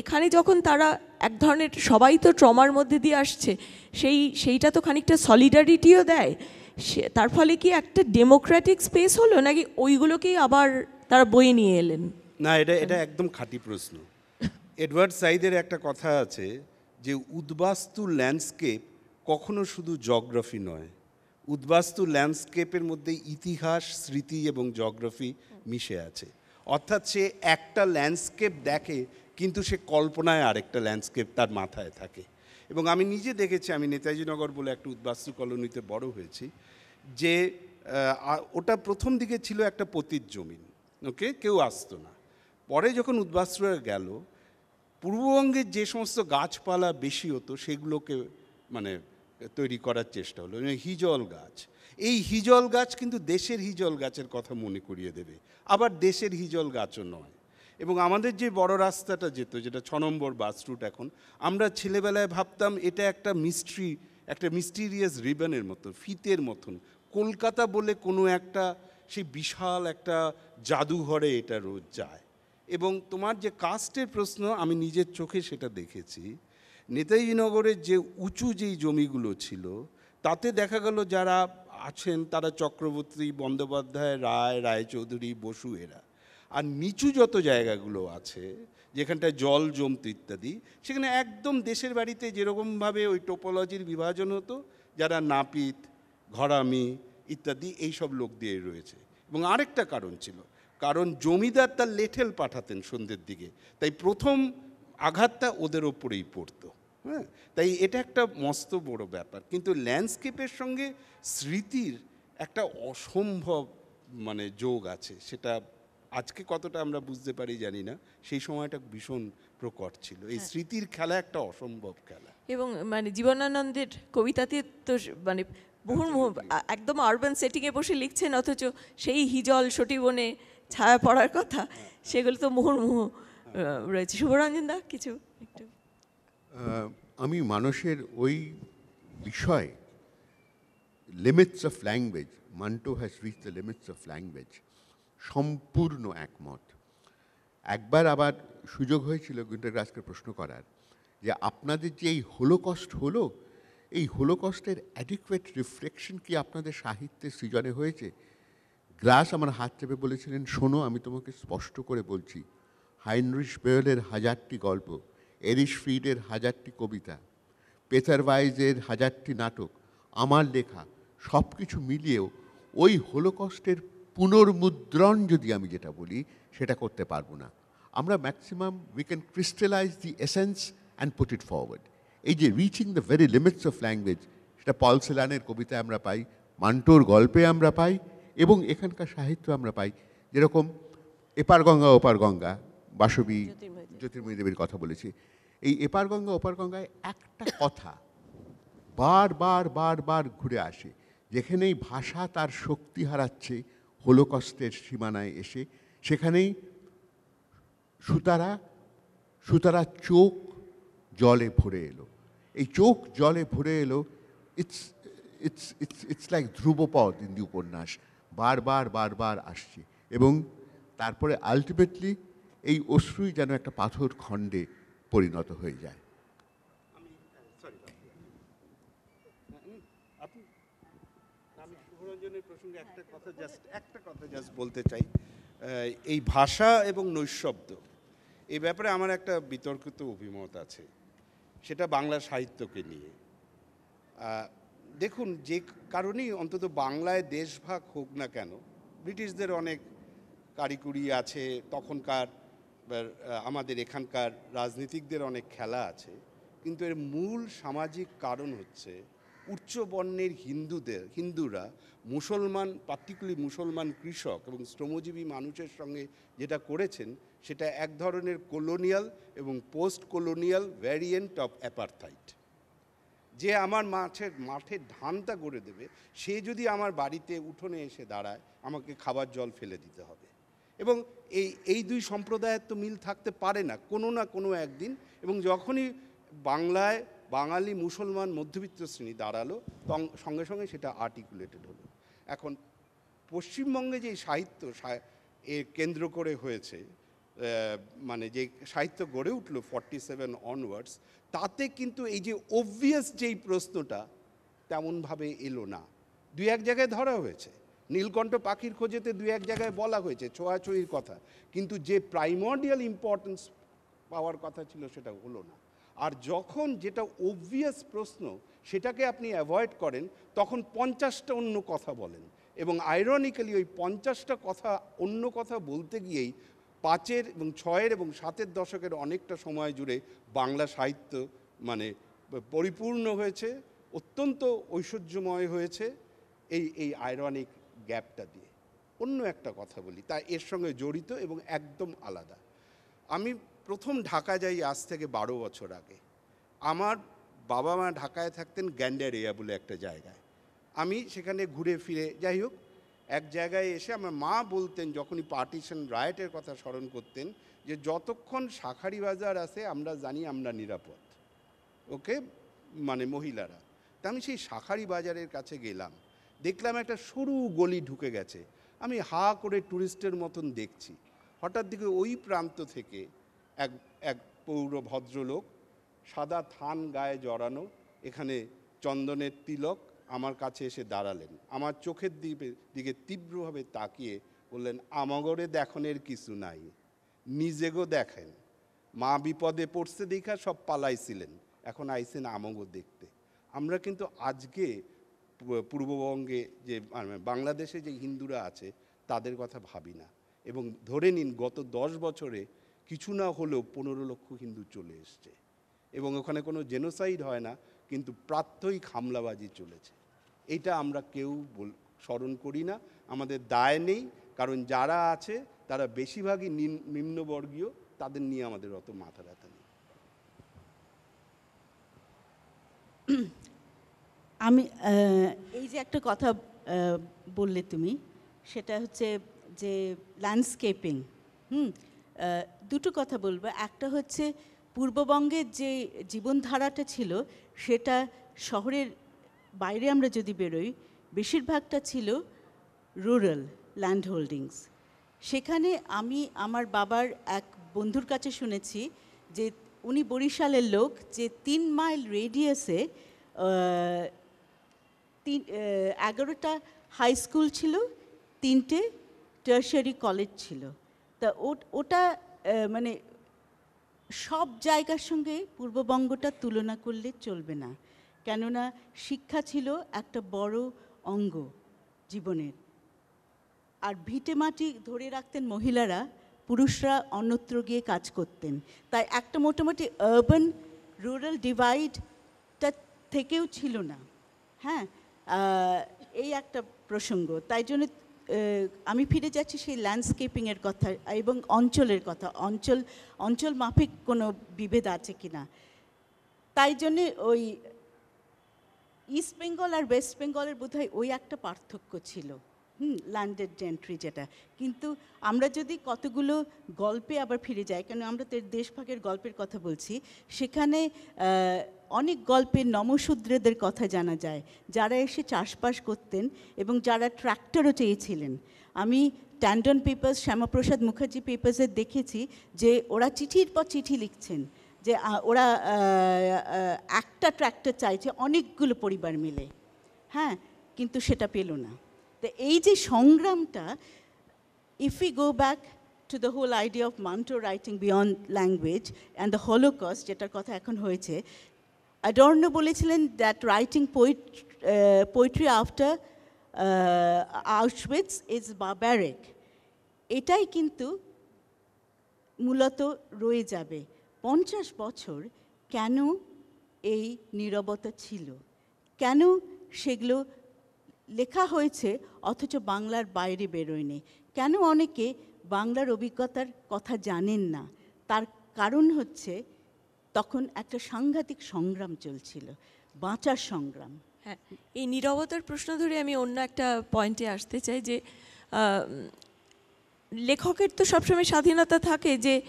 এখানে যখন তারা এক ধরনের, সবাই তো ট্রমার মধ্যে দিয়ে আসছে, সেই, সেইটা তো খানিকটা সলিডারিটিও দেয়। সে তার ফলে কি একটা ডেমোক্রেটিক স্পেস হলো নাকি ওইগুলোকেই আবার তারা বয়ে নিয়ে এলেন? না, এটা এটা একদম খাঁটি প্রশ্ন। এডওয়ার্ড সাইদের একটা কথা আছে যে উদ্বাস্তু ল্যান্ডস্কেপ কখনো শুধু জগ্রাফি নয়, উদ্বাস্তু ল্যান্ডস্কেপের মধ্যে ইতিহাস, স্মৃতি এবং জগ্রাফি মিশে আছে। অর্থাৎ সে একটা ল্যান্ডস্কেপ দেখে কিন্তু সে কল্পনায় আরেকটা ল্যান্ডস্কেপ তার মাথায় থাকে। এবং আমি নিজে দেখেছি, আমি নেতাজি নগর বলে একটা উদ্বাস্তু কলোনিতে বড় হয়েছি, যে ওটা প্রথম দিকে ছিল একটা পতিত জমিন, ওকে? কেউ আসতো না। পরে যখন উদ্বাস্তুরা গেল, পূর্ববঙ্গের যে সমস্ত গাছপালা বেশি হতো, সেগুলোকে মানে তৈরি করার চেষ্টা হলো। মানে হিজল গাছ। এই হিজল গাছ কিন্তু দেশের হিজল গাছের কথা মনে করিয়ে দেবে। আবার দেশের হিজল গাছও নয়। এবং আমাদের যে বড় রাস্তাটা যেত, যেটা ছ নম্বর বাস রুট এখন, আমরা ছেলেবেলায় ভাবতাম এটা একটা মিস্ট্রি একটা মিস্টিরিয়াস রিবনের মতো, ফিতের মতন। কলকাতা বলে কোনো একটা সেই বিশাল একটা জাদুঘরে এটা রোজ যায়। এবং তোমার যে কাস্টের প্রশ্ন, আমি নিজের চোখে সেটা দেখেছি নেতাজি নগরের যে উঁচু যেই জমিগুলো ছিল, তাতে দেখা গেল যারা আছেন, তারা চক্রবর্তী বন্দ্যোপাধ্যায়, রায়, রায়চৌধুরী, বসু এরা। আর নিচু যত জায়গাগুলো আছে, যেখানটায় জল জমত ইত্যাদি, সেখানে একদম দেশের বাড়িতে যেরকমভাবে ওই টোপোলজির বিভাজন হতো, যারা নাপিত, ঘরামি ইত্যাদি এইসব লোক দিয়ে রয়েছে। এবং আরেকটা কারণ ছিল, কারণ জমিদার তার লেঠেল পাঠাতেন সন্ধ্যের দিকে, তাই প্রথম আঘাতটা ওদের ওপরেই পড়তো হ্যাঁ? তাই এটা একটা মস্ত বড় ব্যাপার। কিন্তু ল্যান্ডস্কেপের সঙ্গে স্মৃতির একটা অসম্ভব মানে যোগ আছে, সেটা আজকে কতটা আমরা বুঝতে পারি জানি না সেই সময়টা ভীষণ প্রকট ছিল। এই স্মৃতির খেলা একটা অসম্ভব খেলা। এবং মানে জীবনানন্দের কবিতাতে তো মানে মুহুর্মুহু আ- একদম আরবান সেটিংয়ে বসে লিখছেন অথচ সেই হিজল সটিবনে ছায়া পড়ার কথা সেগুলো তো মুহুর্মুহু রয়েছে। শুভরঞ্জন দা কিছু একটু? আমি মানুষের ওই বিষয় limits of language Manto has reach the limits of language সম্পূর্ণ একমত। একবার আবার সুযোগ হয়েছিল গুন্টার রাজকে প্রশ্ন করার যে আপনাদের যে এই হোলোকস্ট হলো, এই হোলোকস্টের অ্যাডিকুয়েট রিফ্লেকশন কি আপনাদের সাহিত্যের সৃজনে হয়েছে? গ্রাস আমার হাত চেপে বলেছিলেন, শোনো, আমি তোমাকে স্পষ্ট করে বলছি, হাইনরিশ বেয়েলের হাজারটি গল্প, এরিশ ফ্রিডের হাজারটি কবিতা পেটার ওয়াইজের হাজারটি নাটক, আমার লেখা সব কিছু মিলিয়েও ওই হোলোকস্টের পুনর্মুদ্রণ যদি আমি যেটা বলি সেটা করতে পারব না। আমরা maximum we can crystallize the essence and put it forward এই যে reaching the very limits of language সেটা পল সেলানের কবিতায় আমরা পাই মান্টোর গল্পে আমরা পাই এবং এখানকার সাহিত্য আমরা পাই। যেরকম এপার গঙ্গা ওপার গঙ্গা বাসবী জ্যোতির্ময় দেব। জ্যোতির্ময় দেবীর কথা বলেছি। এই এপার গঙ্গা ওপার গঙ্গায় একটা কথা বার বার বার বার ঘুরে আসে যেখানেই ভাষা তার শক্তি হারাচ্ছে হোলোকস্টের সীমানায় এসে সেখানেই সুতারা সুতারা চোখ জলে ভরে এলো। এই চোখ জলে ভরে এলো it's it's it's it's like ধ্রুবপদ in the উপন্যাস। বারবার বারবার আসছে এবং তারপরে আলটিমেটলি এই অশ্রুই যেন একটা পাথর খণ্ডে পরিণত হয়ে যায় আপনি আমি শুভরঞ্জনের প্রসঙ্গে একটা কথা জাস্ট একটা কথা জাস্ট বলতে চাই। এই ভাষা এবং নৈশব্দ এই ব্যাপারে আমার একটা বিতর্কিত অভিমত আছে। সেটা বাংলা সাহিত্যকে নিয়ে। দেখুন, যে কারণেই অন্তত বাংলায় দেশভাগ হোক না কেন, ব্রিটিশদের অনেক কারিকুরি আছে, তখনকার আমাদের এখানকার রাজনীতিকদের অনেক খেলা আছে, কিন্তু এর মূল সামাজিক কারণ হচ্ছে উচ্চ বর্ণের হিন্দুদের, হিন্দুরা মুসলমান পার্টিকুলারলি মুসলমান কৃষক এবং শ্রমজীবী মানুষের সঙ্গে যেটা করেছেন, সেটা এক ধরনের কলোনিয়াল এবং post colonial variant of apartheid যে আমার মাঠের মাঠের ধানটা গড়ে দেবে, সে যদি আমার বাড়িতে উঠোনে এসে দাঁড়ায়, আমাকে খাবার জল ফেলে দিতে হবে। এবং এই এই দুই সম্প্রদায়ের তো মিল থাকতে পারে না, কোনো না কোনো একদিন। এবং যখনই বাংলায় বাঙালি মুসলমান মধ্যবিত্ত শ্রেণি দাঁড়াল সঙ্গে সঙ্গে সেটা আর্টিকুলেটেড হলো। এখন পশ্চিমবঙ্গে যে সাহিত্য সা- এ কেন্দ্র করে হয়েছে মানে যে সাহিত্য গড়ে উঠল ফর্টি সেভেন অনওয়ার্ডস তাতে কিন্তু এই যে অবভিয়াস যেই প্রশ্নটা তেমনভাবে এলো না। দুই এক জায়গায় ধরা হয়েছে। নীলকণ্ঠ পাখির খোঁজেতে দুই এক জায়গায় বলা হয়েছে, ছোঁয়াছুঁয়ির কথা। কিন্তু যে প্রাইমর্ডিয়াল ইম্পর্টেন্স পাওয়ার কথা ছিল সেটা হলো না। আর যখন যেটা অবভিয়াস প্রশ্ন, সেটাকে আপনি অ্যাভয়েড করেন, তখন পঞ্চাশটা অন্য কথা বলেন। এবং আইরনিক্যালি ওই পঞ্চাশটা কথা, অন্য কথা বলতে গিয়েই পাঁচের এবং ছয়ের এবং সাতের দশকের অনেকটা সময় জুড়ে বাংলা সাহিত্য মানে পরিপূর্ণ হয়েছে, অত্যন্ত ঐশ্বর্যময় হয়েছে এই এই আইরনিক গ্যাপটা দিয়ে। অন্য একটা কথা বলি, তা এর সঙ্গে জড়িত এবং একদম আলাদা। আমি প্রথম ঢাকা যাই আজ থেকে বারো বছর আগে। আমার বাবা মা ঢাকায় থাকতেন গ্যান্ডারিয়া বলে একটা জায়গায়। আমি সেখানে ঘুরে ফিরে, যাই হোক, এক জায়গায় এসে আমার মা বলতেন, যখনই পার্টিশন রায়টের কথা স্মরণ করতেন, যে যতক্ষণ শাখারি বাজার আছে, আমরা জানি আমরা নিরাপদ। ওকে? মানে মহিলারা। তা আমি সেই শাখারি বাজারের কাছে গেলাম। দেখলাম একটা সরু গলি ঢুকে গেছে। আমি হা করে ট্যুরিস্টের মতন দেখছি। হঠাৎ দিকে ওই প্রান্ত থেকে এক এক পৌর ভদ্রলোক সাদা থান গায়ে জড়ানো, এখানে চন্দনের তিলক আমার কাছে এসে দাঁড়ালেন। আমার চোখের দিকে দিকে তীব্রভাবে তাকিয়ে বললেন, আমাগরে দেখনের কিছু নাই, নিজেগো দেখেন। মা বিপদে পড়ছে দেখা সব পালাইছিলেন, এখন আইছেন আমগো দেখতে। আমরা কিন্তু আজকে পূর্ববঙ্গে যে মানে বাংলাদেশে যে হিন্দুরা আছে, তাদের কথা ভাবি না। এবং ধরে নিন, গত দশ বছরে কিছু না হলেও পনেরো লক্ষ হিন্দু চলে এসছে। এবং ওখানে কোনো জেনোসাইড হয় না, কিন্তু প্রাত্যহিক হামলাবাজি চলেছে। এটা আমরা কেউ বল- স্মরণ করি না, আমাদের দায় নেই, কারণ যারা আছে, তারা বেশিরভাগই নিম- নিম্নবর্গীয়, তাদের নিয়ে আমাদের অত মাথা ব্যথা নেই। (clears throat) আমি এই যে একটা কথা বললে তুমি, সেটা হচ্ছে যে ল্যান্ডস্কেপিং হুম? দুটো কথা বলব। একটা হচ্ছে পূর্ববঙ্গের যে জীবনধারাটা ছিল, সেটা শহরের বাইরে আমরা যদি বেরোই, বেশিরভাগটা ছিল রুরাল ল্যান্ড হোল্ডিংস সেখানে আমি আমার বাবার এক বন্ধুর কাছে শুনেছি যে উনি বরিশালের লোক, যে তিন মাইল রেডিয়াসে তিন এগারোটা হাই স্কুল ছিল, তিনটে টার্সারি কলেজ ছিল। তা ওটা মানে সব জায়গার সঙ্গে পূর্ববঙ্গটা তুলনা করলে চলবে না। কেননা শিক্ষা ছিল একটা বড় অঙ্গ জীবনের। আর ভিটে মাটি ধরে রাখতেন মহিলারা, পুরুষরা অন্যত্র গিয়ে কাজ করতেন। তাই একটা মোটামুটি আরবান রুরাল ডিভাইডটা থেকেও ছিল না। হ্যাঁ? এই একটা প্রসঙ্গ। তাই জন্য আমি ফিরে যাচ্ছি সেই ল্যান্ডস্কেপিংয়ের কথা এবং অঞ্চলের কথা। অঞ্চল অঞ্চল মাফিক কোনো বিভেদ আছে কি না? তাই জন্যে ওই ইস্ট বেঙ্গল আর ওয়েস্ট বেঙ্গলের বোধহয় ওই একটা পার্থক্য ছিল। হুম ল্যান্ডেড জেন্ট্রি যেটা। কিন্তু আমরা যদি কতগুলো গল্পে আবার ফিরে যাই, কেন আমরা তো দেশভাগের গল্পের কথা বলছি, সেখানে অনেক গল্পে নমশূদ্রদের কথা জানা যায়। যারা এসে চাষবাস করতেন এবং যারা ট্র্যাক্টরও চেয়েছিলেন। আমি ট্যান্ডন পেপার্স শ্যামাপ্রসাদ মুখার্জি পেপার্সে দেখেছি যে ওরা চিঠির পর চিঠি লিখছেন যে ওরা একটা ট্র্যাক্টর চাইছে অনেকগুলো পরিবার মিলে। হ্যাঁ কিন্তু সেটা পেল না। তো এই যে সংগ্রামটা if we go back to the whole idea of Manto writing beyond language and the Holocaust, যেটার কথা এখন হয়েছে Adorno বলেছিলেন uh, poetry after uh, Auschwitz is barbaric. এটাই কিন্তু মূলত রয়ে যাবে পঞ্চাশ বছর কেন এই নীরবতা ছিল কেন সেগুলো লেখা হয়েছে, অথচ বাংলার বাইরে বেরোয়নি। কেন অনেকে বাংলার অভিজ্ঞতার কথা জানেন না? তার কারণ হচ্ছে, তখন একটা সাংঘাতিক সংগ্রাম চলছিল, বাঁচার সংগ্রাম। হ্যাঁ এই নীরবতার প্রশ্ন ধরে আমি অন্য একটা পয়েন্টে আসতে চাই যে লেখকের তো সবসময় স্বাধীনতা থাকে যে,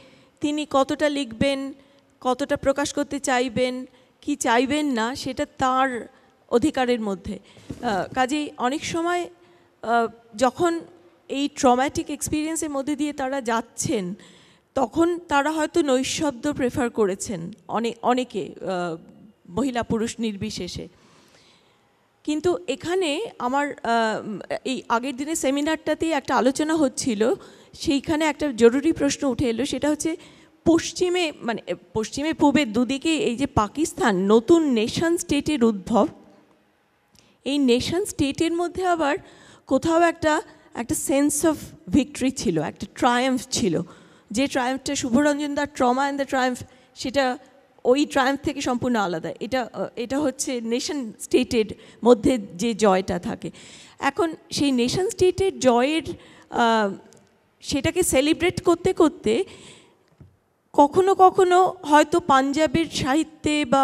তিনি কতটা লিখবেন, কতটা প্রকাশ করতে চাইবেন, কি চাইবেন না, সেটা তার অধিকারের মধ্যে। কাজেই অনেক সময় যখন এই ট্রমাটিক এক্সপিরিয়েন্সের মধ্যে দিয়ে তারা যাচ্ছেন, তখন তারা হয়তো নৈশব্দ প্রেফার করেছেন অনেক অনেকে মহিলা পুরুষ নির্বিশেষে। কিন্তু এখানে আমার এই আগের দিনের সেমিনারটাতেই একটা আলোচনা হচ্ছিল, সেইখানে একটা জরুরি প্রশ্ন উঠে এলো, সেটা হচ্ছে পশ্চিমে মানে পশ্চিমে পূবে দুদিকে এই যে পাকিস্তান নতুন নেশন স্টেটের উদ্ভব এই নেশন স্টেটের মধ্যে আবার কোথাও একটা একটা সেন্স অফ ভিক্টরি ছিল, একটা ট্রায়াম্ফ ছিল। যে ট্রায়াম্ফটা শুভরঞ্জন দার ট্রমা অ্যান্ড দ্য ট্রায়াম্ফ সেটা ওই ট্রায়াম্ফ থেকে সম্পূর্ণ আলাদা। এটা এটা হচ্ছে নেশন স্টেটের মধ্যে যে জয়টা থাকে। এখন সেই নেশন স্টেটের জয়ের সেটাকে সেলিব্রেট করতে করতে কখনো কখনো হয়তো পাঞ্জাবের সাহিত্যে বা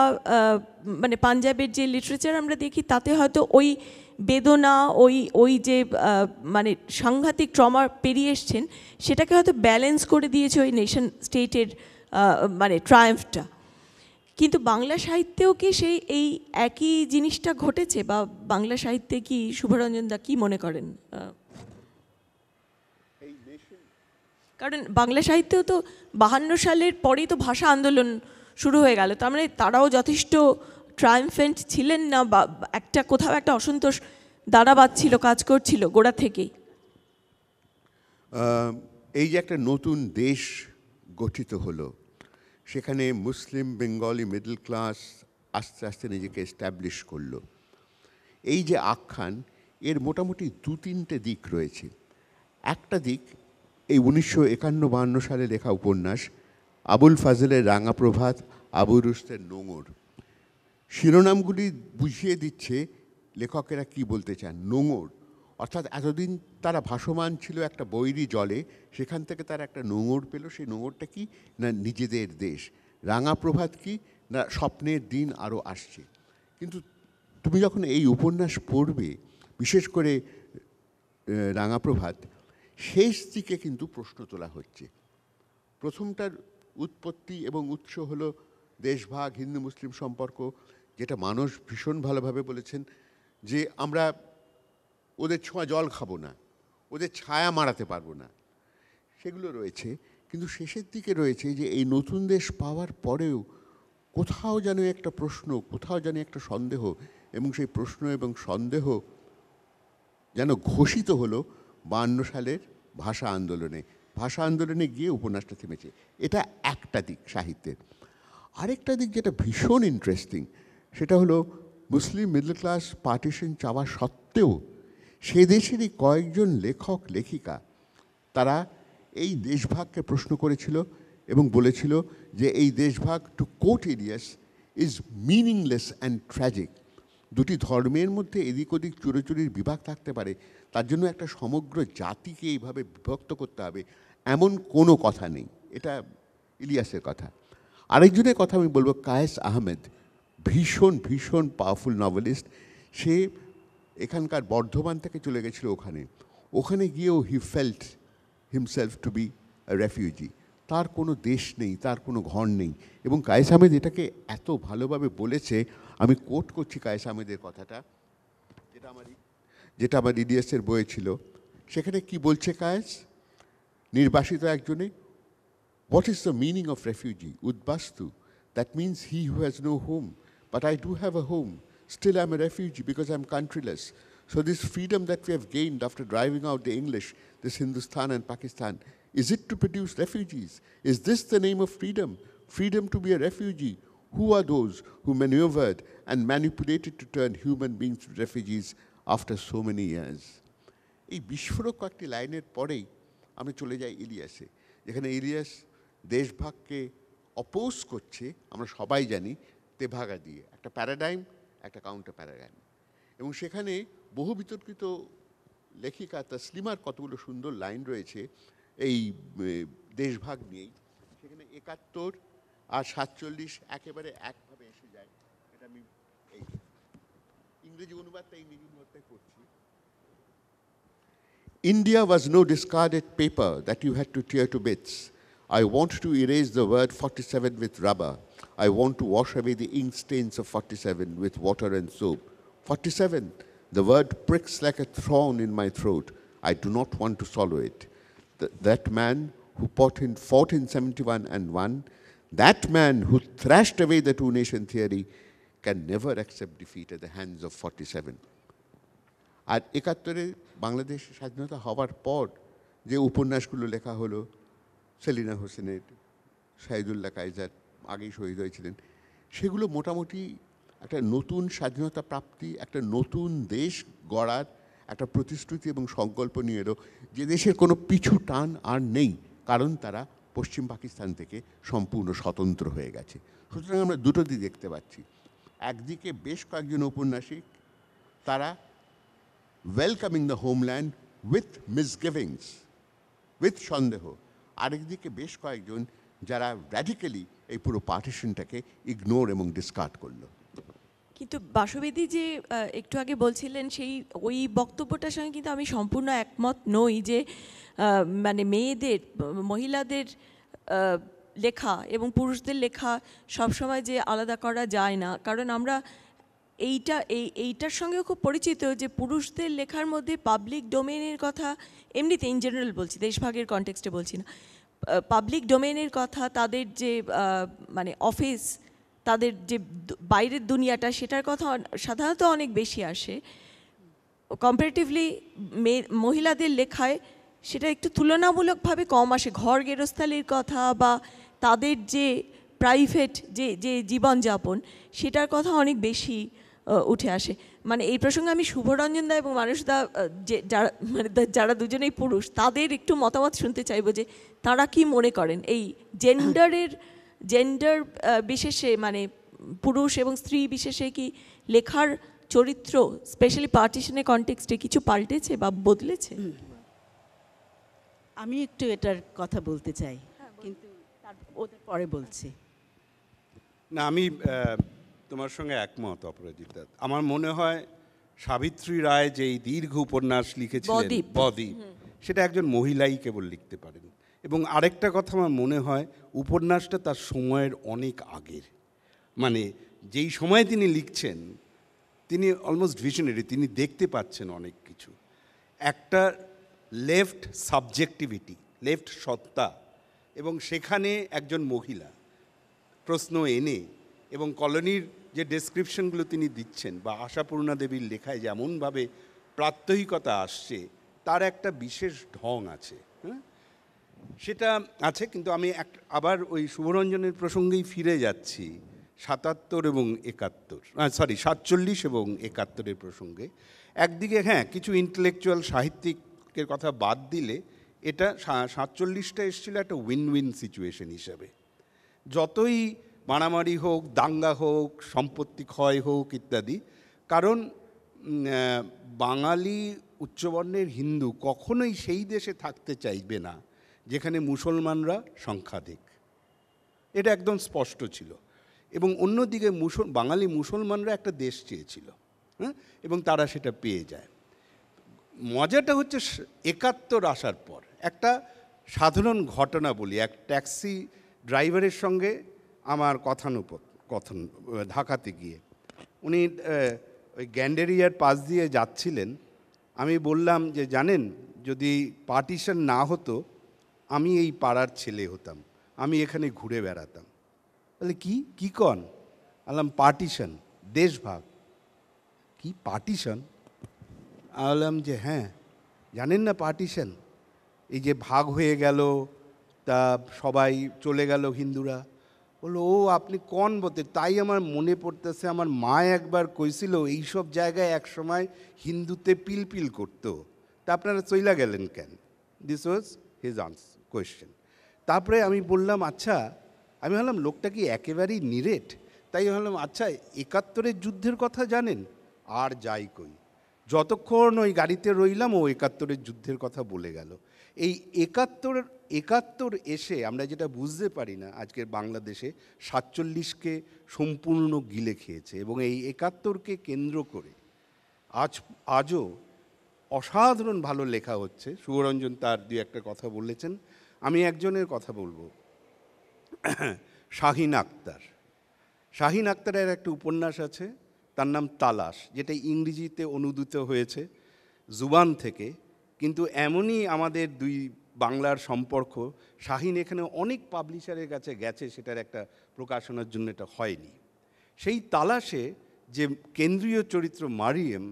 মানে পাঞ্জাবের যে লিটারেচার আমরা দেখি তাতে হয়তো ওই বেদনা ওই ওই যে মানে সাংঘাতিক ট্রমা পেরিয়ে এসছেন সেটাকে হয়তো ব্যালেন্স করে দিয়েছে ওই নেশন স্টেটের মানে ট্রায়াম্ফটা কিন্তু বাংলা সাহিত্যেও কি সেই এই একই জিনিসটা ঘটেছে? বা বাংলা সাহিত্যে কি শুভরঞ্জন দা কি মনে করেন? কারণ বাংলা সাহিত্যেও তো বাহান্ন সালের পরেই তো ভাষা আন্দোলন শুরু হয়ে গেল। তার মানে তারাও যথেষ্ট ট্রায়ামফেন্ট ছিলেন না বা একটা কোথাও একটা অসন্তোষ দাঁড়া বাঁধছিল, কাজ করছিল গোড়া থেকেই। এই যে একটা নতুন দেশ গঠিত হলো, সেখানে মুসলিম, বেঙ্গলি মিডল ক্লাস আস্তে আস্তে নিজেকে এস্টাবলিশ করল। এই যে আখ্যান, এর মোটামুটি দু তিনটে দিক রয়েছে। একটা দিক, এই উনিশশো একান্ন বাহান্ন সালে লেখা উপন্যাস, আবুল ফাজলের রাঙা প্রভাত আবু রুস্তের নোঙর। শিরোনামগুলি বুঝিয়ে দিচ্ছে লেখকেরা কি বলতে চান। নোঙর, অর্থাৎ এতদিন তারা ভাসমান ছিল একটা বৈরী জলে, সেখান থেকে তারা একটা নোঙর পেল। সেই নোঙরটা কি না নিজেদের দেশ? রাঙা প্রভাত কি না স্বপ্নের দিন আরও আসছে? কিন্তু তুমি যখন এই উপন্যাস পড়বে, বিশেষ করে রাঙা প্রভাত, শেষ দিকে কিন্তু প্রশ্ন তোলা হচ্ছে। প্রথমটার উৎপত্তি এবং উৎস হলো দেশভাগ হিন্দু মুসলিম সম্পর্ক, যেটা মানুষ ভীষণ ভালোভাবে বলেছেন যে আমরা ওদের ছোঁয়া জল খাব না, ওদের ছায়া মারাতে পারব না। সেগুলো রয়েছে, কিন্তু শেষের দিকে রয়েছে যে এই নতুন দেশ পাওয়ার পরেও কোথাও যেন একটা প্রশ্ন, কোথাও যেন একটা সন্দেহ এবং সেই প্রশ্ন এবং সন্দেহ যেন ঘোষিত হলো বান্ন সালের ভাষা আন্দোলনে। ভাষা আন্দোলনে গিয়ে উপন্যাসটা থেমেছে। এটা একটা দিক সাহিত্যের। আরেকটা দিক যেটা ভীষণ ইন্টারেস্টিং সেটা হলো মুসলিম মিডল ক্লাস পার্টিশন চাওয়া সত্ত্বেও সে দেশেরই কয়েকজন লেখক, লেখিকা, তারা এই দেশভাগকে প্রশ্ন করেছিল এবং বলেছিল যে এই দেশভাগ to quote Arias is meaningless and tragic দুটি ধর্মের মধ্যে এদিক ওদিক চুরোচুরির বিভাগ থাকতে পারে, তার জন্য একটা সমগ্র জাতিকে এইভাবে বিভক্ত করতে হবে, এমন কোনো কথা নেই। এটা ইলিয়াসের কথা। আরেকজনের কথা আমি বলব, কায়েস আহমেদ, ভীষণ ভীষণ পাওয়ারফুল নভেলিস্ট সে এখানকার বর্ধমান থেকে চলে গেছিল ওখানে। ওখানে গিয়েও he felt himself to be refugee তার কোনো দেশ নেই, তার কোনো ঘর নেই। এবং কায়েস আহমেদ এটাকে এত ভালোভাবে বলেছে, আমি কোট করছি কায়েস আহমেদের কথাটা, যেটা আমার যেটা আমার ইডিএসের বইয়ে ছিল। সেখানে কি বলছে কায়েস? নির্বাসিত একজনে What is the meaning of refugee? Udbastu. That means he who has no home. But I do have a home. Still, I'm a refugee because I'm countryless. So, this freedom that we have gained after driving out the English, this Hindustan and Pakistan, is it to produce refugees? Is this the name of freedom? Freedom to be a refugee? Who are those who maneuvered and manipulated to turn human beings to refugees after so many years? এই বিস্ফোরক কয়েকটি লাইনের পরেই আমরা চলে যাই ইলিয়াসে যেখানে Ilias দেশভাগকে oppose করছে, আমরা সবাই জানি, তেভাগা দিয়ে। একটা প্যারাডাইম একটা কাউন্টার প্যারাডাইম এবং সেখানে বহু বিতর্কিত লেখিকা তসলিমার কতগুলো সুন্দর লাইন রয়েছে, এই দেশভাগ নিয়েই। সেখানে একাত্তর আর সাতচল্লিশ একেবারে একভাবে এসে যায়, এটা আমি এই ইংরেজি অনুবাদটা ইংরেজি অনুবাদটাই করছি। India was no discarded paper that you had to tear to bits. I want to erase the word 47 with rubber. I want to wash away the ink stains of 47 with water and soap. 47, the word pricks like a thorn in my throat. I do not want to swallow it. Th- that man who fought in, fought in 71 and won, that man who thrashed away the two nation theory, can never accept defeat at the hands of 47. আর একাত্তরে বাংলাদেশ স্বাধীনতা হওয়ার পর যে উপন্যাসগুলো লেখা হলো সেলিনা হোসেনের, Shahidullah Kaiser আগেই শহীদ হয়েছিলেন। সেগুলো মোটামুটি একটা নতুন স্বাধীনতা প্রাপ্তি, একটা নতুন দেশ গড়ার একটা প্রতিশ্রুতি এবং সংকল্প নিয়ে এলো। যে দেশের কোনো পিছু টান আর নেই, কারণ তারা পশ্চিম পাকিস্তান থেকে সম্পূর্ণ স্বতন্ত্র হয়ে গেছে। সুতরাং আমরা দুটো দিক দেখতে পাচ্ছি। একদিকে বেশ কয়েকজন ঔপন্যাসিক তারা welcoming the homeland with misgivings with সন্দেহ। আরেকদিকে বেশ কয়েকজন যারা র্যাডিক্যালি এই পুরো পার্টিশনটাকে ইগনোর এবং ডিসকার্ড করল। কিন্তু বাসবেদি যে একটু আগে বলছিলেন সেই, ওই বক্তব্যটার সঙ্গে কিন্তু আমি সম্পূর্ণ একমত নই যে মানে মেয়েদের, মহিলাদের লেখা এবং পুরুষদের লেখা সবসময় যে আলাদা করা যায় না। কারণ আমরা এইটা, এই, এইটার সঙ্গেও খুব পরিচিত যে পুরুষদের লেখার মধ্যে পাবলিক ডোমেনের কথা এমনিতে ইন জেনারেল বলছি, দেশভাগের কনটেক্সটে বলছি না। পাবলিক ডোমেনের কথা, তাদের যে মানে অফিস তাদের যে বাইরের দুনিয়াটা, সেটার কথা সাধারণত অনেক বেশি আসে। কম্পারেটিভলি মহিলাদের লেখায় সেটা একটু তুলনামূলকভাবে কম আসে। ঘর গেরস্থালির কথা বা তাদের যে প্রাইভেট যে যে জীবনযাপন, সেটার কথা অনেক বেশি উঠে আসে। মানে এই প্রসঙ্গে আমি শুভরঞ্জন দা এবং মানুষ দা যে যারা মানে যারা দুজনেই পুরুষ তাদের একটু মতামত শুনতে চাইব যে তারা কি মনে করেন? এই জেন্ডারের জেন্ডার বিশেষে মানে পুরুষ এবং স্ত্রী বিশেষে কি লেখার চরিত্র স্পেশালি পার্টিশনের কনটেক্সটে কিছু পাল্টেছে বা বদলেছে? আমি একটু এটার কথা বলতে চাই। কিন্তু ওদের পরে বলছি। না আমি তোমার সঙ্গে একমত অপরাজিতা আমার মনে হয় সাবিত্রী রায় যে এই দীর্ঘ উপন্যাস লিখেছিলেন বদ্বীপ। সেটা একজন মহিলাই কেবল লিখতে পারেন। এবং আরেকটা কথা আমার মনে হয় উপন্যাসটা তার সময়ের অনেক আগের। মানে যেই সময়ে তিনি লিখছেন তিনি অলমোস্ট ভিশনারি তিনি দেখতে পাচ্ছেন অনেক কিছু। একটা লেফট সাবজেক্টিভিটি লেফট সত্তা এবং সেখানে একজন মহিলা প্রশ্ন এনে এবং কলোনির যে ডেসক্রিপশনগুলো তিনি দিচ্ছেন বা আশাপূর্ণা দেবীর লেখায় যেমনভাবে প্রাত্যহিকতা আসছে, তার একটা বিশেষ ঢং আছে হ্যাঁ? সেটা আছে, কিন্তু আমি এক, আবার ওই শুভরঞ্জনের প্রসঙ্গেই ফিরে যাচ্ছি, সাতাত্তর এবং একাত্তর সরি সাতচল্লিশ এবং একাত্তরের প্রসঙ্গে। একদিকে হ্যাঁ কিছু ইন্টেলেকচুয়াল সাহিত্যিকের কথা বাদ দিলে এটা সাতচল্লিশটা এসেছিল একটা উইন উইন সিচুয়েশন হিসাবে। যতই মারামারি হোক, দাঙ্গা হোক, সম্পত্তি ক্ষয় হোক ইত্যাদি। কারণ বাঙালি উচ্চবর্ণের হিন্দু কখনোই সেই দেশে থাকতে চাইবে না যেখানে মুসলমানরা সংখ্যাধিক। এটা একদম স্পষ্ট ছিল। এবং অন্যদিকে মুসল বাঙালি মুসলমানরা একটা দেশ চেয়েছিল হ্যাঁ? এবং তারা সেটা পেয়ে যায়। মজাটা হচ্ছে একাত্তর আসার পর একটা সাধারণ ঘটনা বলি, এক ট্যাক্সি ড্রাইভারের সঙ্গে আমার কথানুপ কথন ঢাকাতে গিয়ে। উনি ওই গ্যান্ডেরিয়ার পাশ দিয়ে যাচ্ছিলেন। আমি বললাম যে, জানেন, যদি পার্টিশন না হতো, আমি এই পাড়ার ছেলে হতাম। আমি এখানে ঘুরে বেড়াতাম। বলে, কি? কি কন? আলাম পার্টিশন, দেশভাগ। কি পার্টিশন? আমি বললাম যে হ্যাঁ জানেন না পার্টিশন? এই যে ভাগ হয়ে গেল, তা সবাই চলে গেল হিন্দুরা। বলল, ও, আপনি কন বলতে? তাই আমার মনে পড়তেছে, আমার মা একবার কইছিল, এইসব জায়গায় এক সময় হিন্দুতে পিলপিল করতো। তা আপনারা চইলা গেলেন কেন? This was his answer question তারপরে আমি বললাম আচ্ছা। আমি ভাবলাম, লোকটা কি একেবারেই নিরেট? তাই ভাবলাম আচ্ছা একাত্তরের যুদ্ধের কথা জানেন? আর যাই কই। যতক্ষণ ওই গাড়িতে রইলাম, ও একাত্তরের যুদ্ধের কথা বলে গেল। এই একাত্তর একাত্তর এসে আমরা যেটা বুঝতে পারি না, আজকের বাংলাদেশে সাতচল্লিশকে সম্পূর্ণ গিলে খেয়েছে এবং এই একাত্তরকে কেন্দ্র করে আজ, আজও অসাধারণ ভালো লেখা হচ্ছে। সুবরঞ্জন তার দুই একটা কথা বলেছেন। আমি একজনের কথা বলব। শাহিন আক্তার। শাহিন আক্তারের একটা উপন্যাস আছে, তার নাম তালাশ, যেটা ইংরেজিতে অনুদিত হয়েছে। জুবান থেকে কিন্তু এমনই আমাদের দুই বাংলার সম্পর্ক। শাহিন এখানে অনেক পাবলিশারের কাছে গেছে, সেটার একটা প্রকাশনার জন্য এটা হয়নি। সেই তালাশে যে কেন্দ্রীয় চরিত্র মারিয়েম,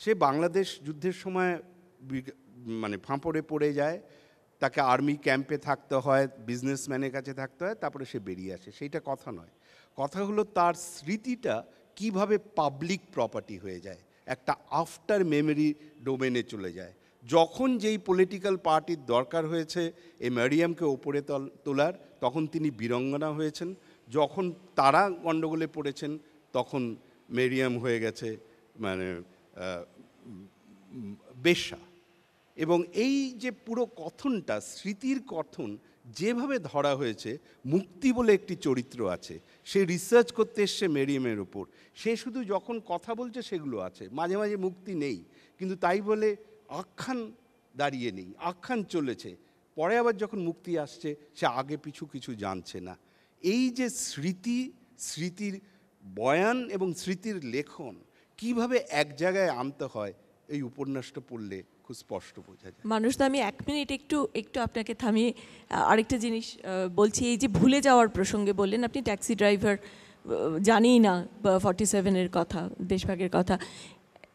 সে বাংলাদেশ যুদ্ধের সময় মানে ফাঁপড়ে পড়ে যায়, তাকে আর্মি ক্যাম্পে থাকতে হয় বিজনেসম্যানের কাছে থাকতে হয়, তারপরে সে বেরিয়ে আসে। সেইটা কথা নয়। কথা হলো তার স্মৃতিটা কীভাবে পাবলিক প্রপার্টি হয়ে যায়, একটা আফটার মেমরি ডোমেনে চলে যায়। যখন যেই পলিটিক্যাল পার্টির দরকার হয়েছে, এই ম্যারিয়ামকে ওপরে তল- তোলার, তখন তিনি বীরঙ্গনা হয়েছেন। যখন তারা গণ্ডগোলে পড়েছেন, তখন মেরিয়াম হয়ে গেছে মানে বেশ্যা। এবং এই যে পুরো কথনটা, স্মৃতির কথন, যেভাবে ধরা হয়েছে, মুক্তি বলে একটি চরিত্র আছে। সে রিসার্চ করতে এসছে মেরিয়ামের ওপর সে শুধু যখন কথা বলছে, সেগুলো আছে। মাঝে মাঝে মুক্তি নেই। কিন্তু তাই বলে আখ্যান দাঁড়িয়ে নেই, আখ্যান চলেছে। পরে আবার যখন মুক্তি আসছে, সে আগে পিছু কিছু জানছে না। এই যে স্মৃতি, স্মৃতির বয়ান এবং স্মৃতির লেখন, কীভাবে এক জায়গায় আনতে হয়, এই উপন্যাসটা পড়লে খুব স্পষ্ট বোঝা যায়। মানুষ তো আমি এক মিনিট একটু একটু আপনাকে থামিয়ে আরেকটা জিনিস বলছি, এই যে ভুলে যাওয়ার প্রসঙ্গে বললেন, আপনি ট্যাক্সি ড্রাইভার জানিই না ফর্টি সেভেনের কথা, দেশভাগের কথা।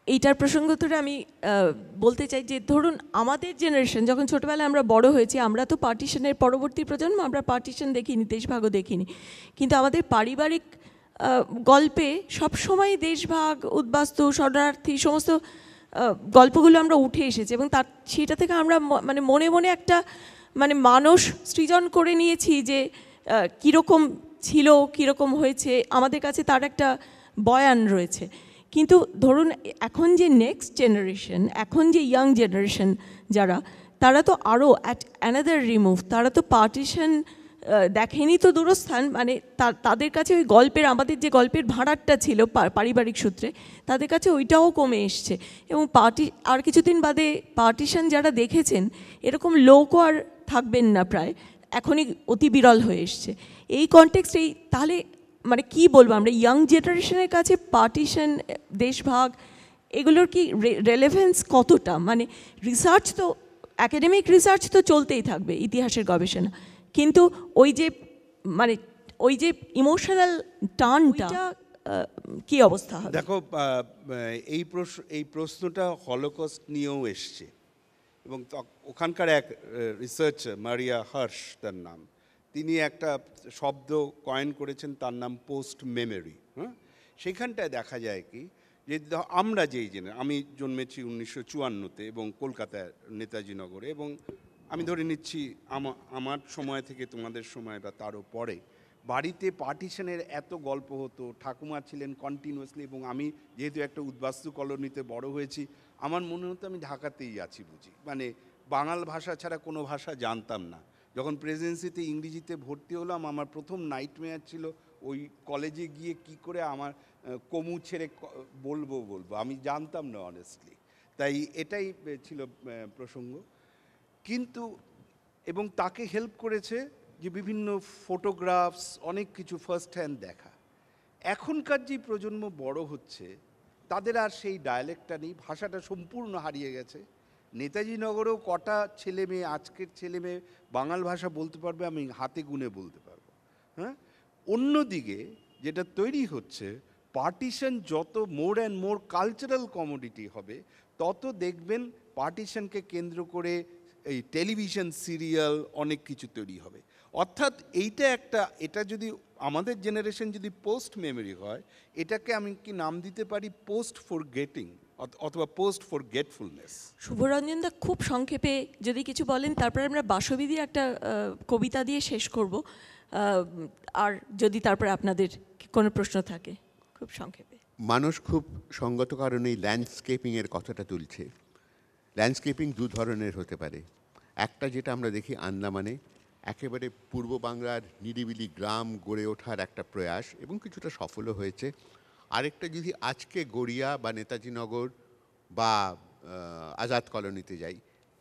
এইটার প্রসঙ্গ ধরে আমি বলতে চাই যে ধরুন আমাদের জেনারেশন যখন ছোটোবেলায় আমরা বড় হয়েছি, আমরা তো পার্টিশনের পরবর্তী প্রজন্ম, আমরা পার্টিশন দেখিনি দেশভাগও দেখিনি। কিন্তু আমাদের পারিবারিক গল্পে সবসময় দেশভাগ উদ্বাস্তু, শরণার্থী সমস্ত গল্পগুলো আমরা উঠে এসেছি এবং তার, সেটা থেকে আমরা মানে মনে মনে একটা মানে মানুষ সৃজন করে নিয়েছি যে কীরকম ছিল, কীরকম হয়েছে, আমাদের কাছে তার একটা বয়ান রয়েছে। কিন্তু ধরুন, এখন যে নেক্সট জেনারেশন এখন যে ইয়াং জেনারেশন যারা, তারা তো আরও অ্যাট অ্যানাদার রিমুভ তারা তো পার্টিশন দেখেনি তো দূরস্থান মানে তাদের কাছে ওই গল্পের, আমাদের যে গল্পের ভাড়াটা ছিল পারিবারিক সূত্রে, তাদের কাছে ওইটাও কমে এসছে। এবং পার্টি আর কিছুদিন বাদে পার্টিশন যারা দেখেছেন, এরকম লোকও আর থাকবেন না প্রায়, এখনই অতি বিরল হয়ে এসছে। এই কনটেক্সট এই, তাহলে মানে কি বলব আমরা ইয়াং জেনারেশনের কাছে পার্টিশন দেশভাগ এগুলোর কি রেলেভেন্স কতটা? মানে রিসার্চ তো অ্যাকাডেমিক রিসার্চ তো চলতেই থাকবে ইতিহাসের গবেষণা। কিন্তু ওই যে মানে ওই যে ইমোশনাল টানটা কি অবস্থা হবে? দেখো এই প্রশ্ন এই প্রশ্নটা হলোকস্ট নিয়েও এসছে। এবং ওখানকার এক রিসার্চার মারিয়া হার্শ তার নাম। তিনি একটা শব্দ কয়েন করেছেন, তার নাম পোস্ট মেমোরি হ্যাঁ সেখানটায় দেখা যায় কি, যে আমরা যেই জেনে, আমি জন্মেছি উনিশশো চুয়ান্নতে এবং কলকাতায় নেতাজি নগরে এবং আমি ধরে নিচ্ছি আমার সময় থেকে তোমাদের সময় বা তারও পরে, বাড়িতে পার্টিশনের এত গল্প হতো, ঠাকুমা ছিলেন কন্টিনিউয়াসলি এবং আমি যেহেতু একটা উদ্বাস্তু কলোনিতে বড় হয়েছি, আমার মনে হতো আমি ঢাকাতেই আছি বুঝি। মানে বাঙাল ভাষা ছাড়া কোনো ভাষা জানতাম না। যখন প্রেসিডেন্সিতে ইংরেজিতে ভর্তি হলাম, আমার প্রথম নাইট মেয়ার ছিল ওই কলেজে গিয়ে কি করে আমার কমু ছেড়ে বলব বলব। আমি জানতাম না অনেস্টলি তাই এটাই ছিল প্রসঙ্গ। কিন্তু, এবং তাকে হেল্প করেছে যে বিভিন্ন ফটোগ্রাফস অনেক কিছু ফার্স্ট হ্যান্ড দেখা। এখনকার যে প্রজন্ম বড় হচ্ছে, তাদের আর সেই ডায়ালেক্টটা নেই, ভাষাটা সম্পূর্ণ হারিয়ে গেছে। নেতাজি নগরেও কটা ছেলে মেয়ে, আজকের ছেলে মেয়ে বাঙাল ভাষা বলতে পারবে, আমি হাতে গুনে বলতে পারব। হ্যাঁ? অন্যদিকে যেটা তৈরি হচ্ছে পার্টিশন যত more and more cultural commodity হবে, তত দেখবেন পার্টিশনকে কেন্দ্র করে এই টেলিভিশন সিরিয়াল অনেক কিছু তৈরি হবে। অর্থাৎ এইটা একটা, এটা যদি আমাদের জেনারেশন যদি পোস্ট মেমোরি হয়, এটাকে আমি কি নাম দিতে পারি? পোস্ট ফর গেটিং অথবা post forgetfulness Subhoranjan da খুব সংক্ষেপে যদি কিছু বলেন তারপরে আমরা বাসবিধি একটা কবিতা দিয়ে শেষ করব। আর যদি তারপরে আপনাদের কোনো প্রশ্ন থাকে খুব সংক্ষেপে। মানুষ খুব সঙ্গত কারণেই ল্যান্ডস্কেপিংয়ের কথাটা তুলছে। ল্যান্ডস্কেপিং দু ধরনের হতে পারে। একটা যেটা আমরা দেখি আন্দামানে একেবারে পূর্ব বাংলার নিরিবিলি গ্রাম গড়ে ওঠার একটা প্রয়াস এবং কিছুটা সফলও হয়েছে। আরেকটা যদি আজকে গড়িয়া বা নেতাজি নগর বা আজাদ কলোনিতে যাই,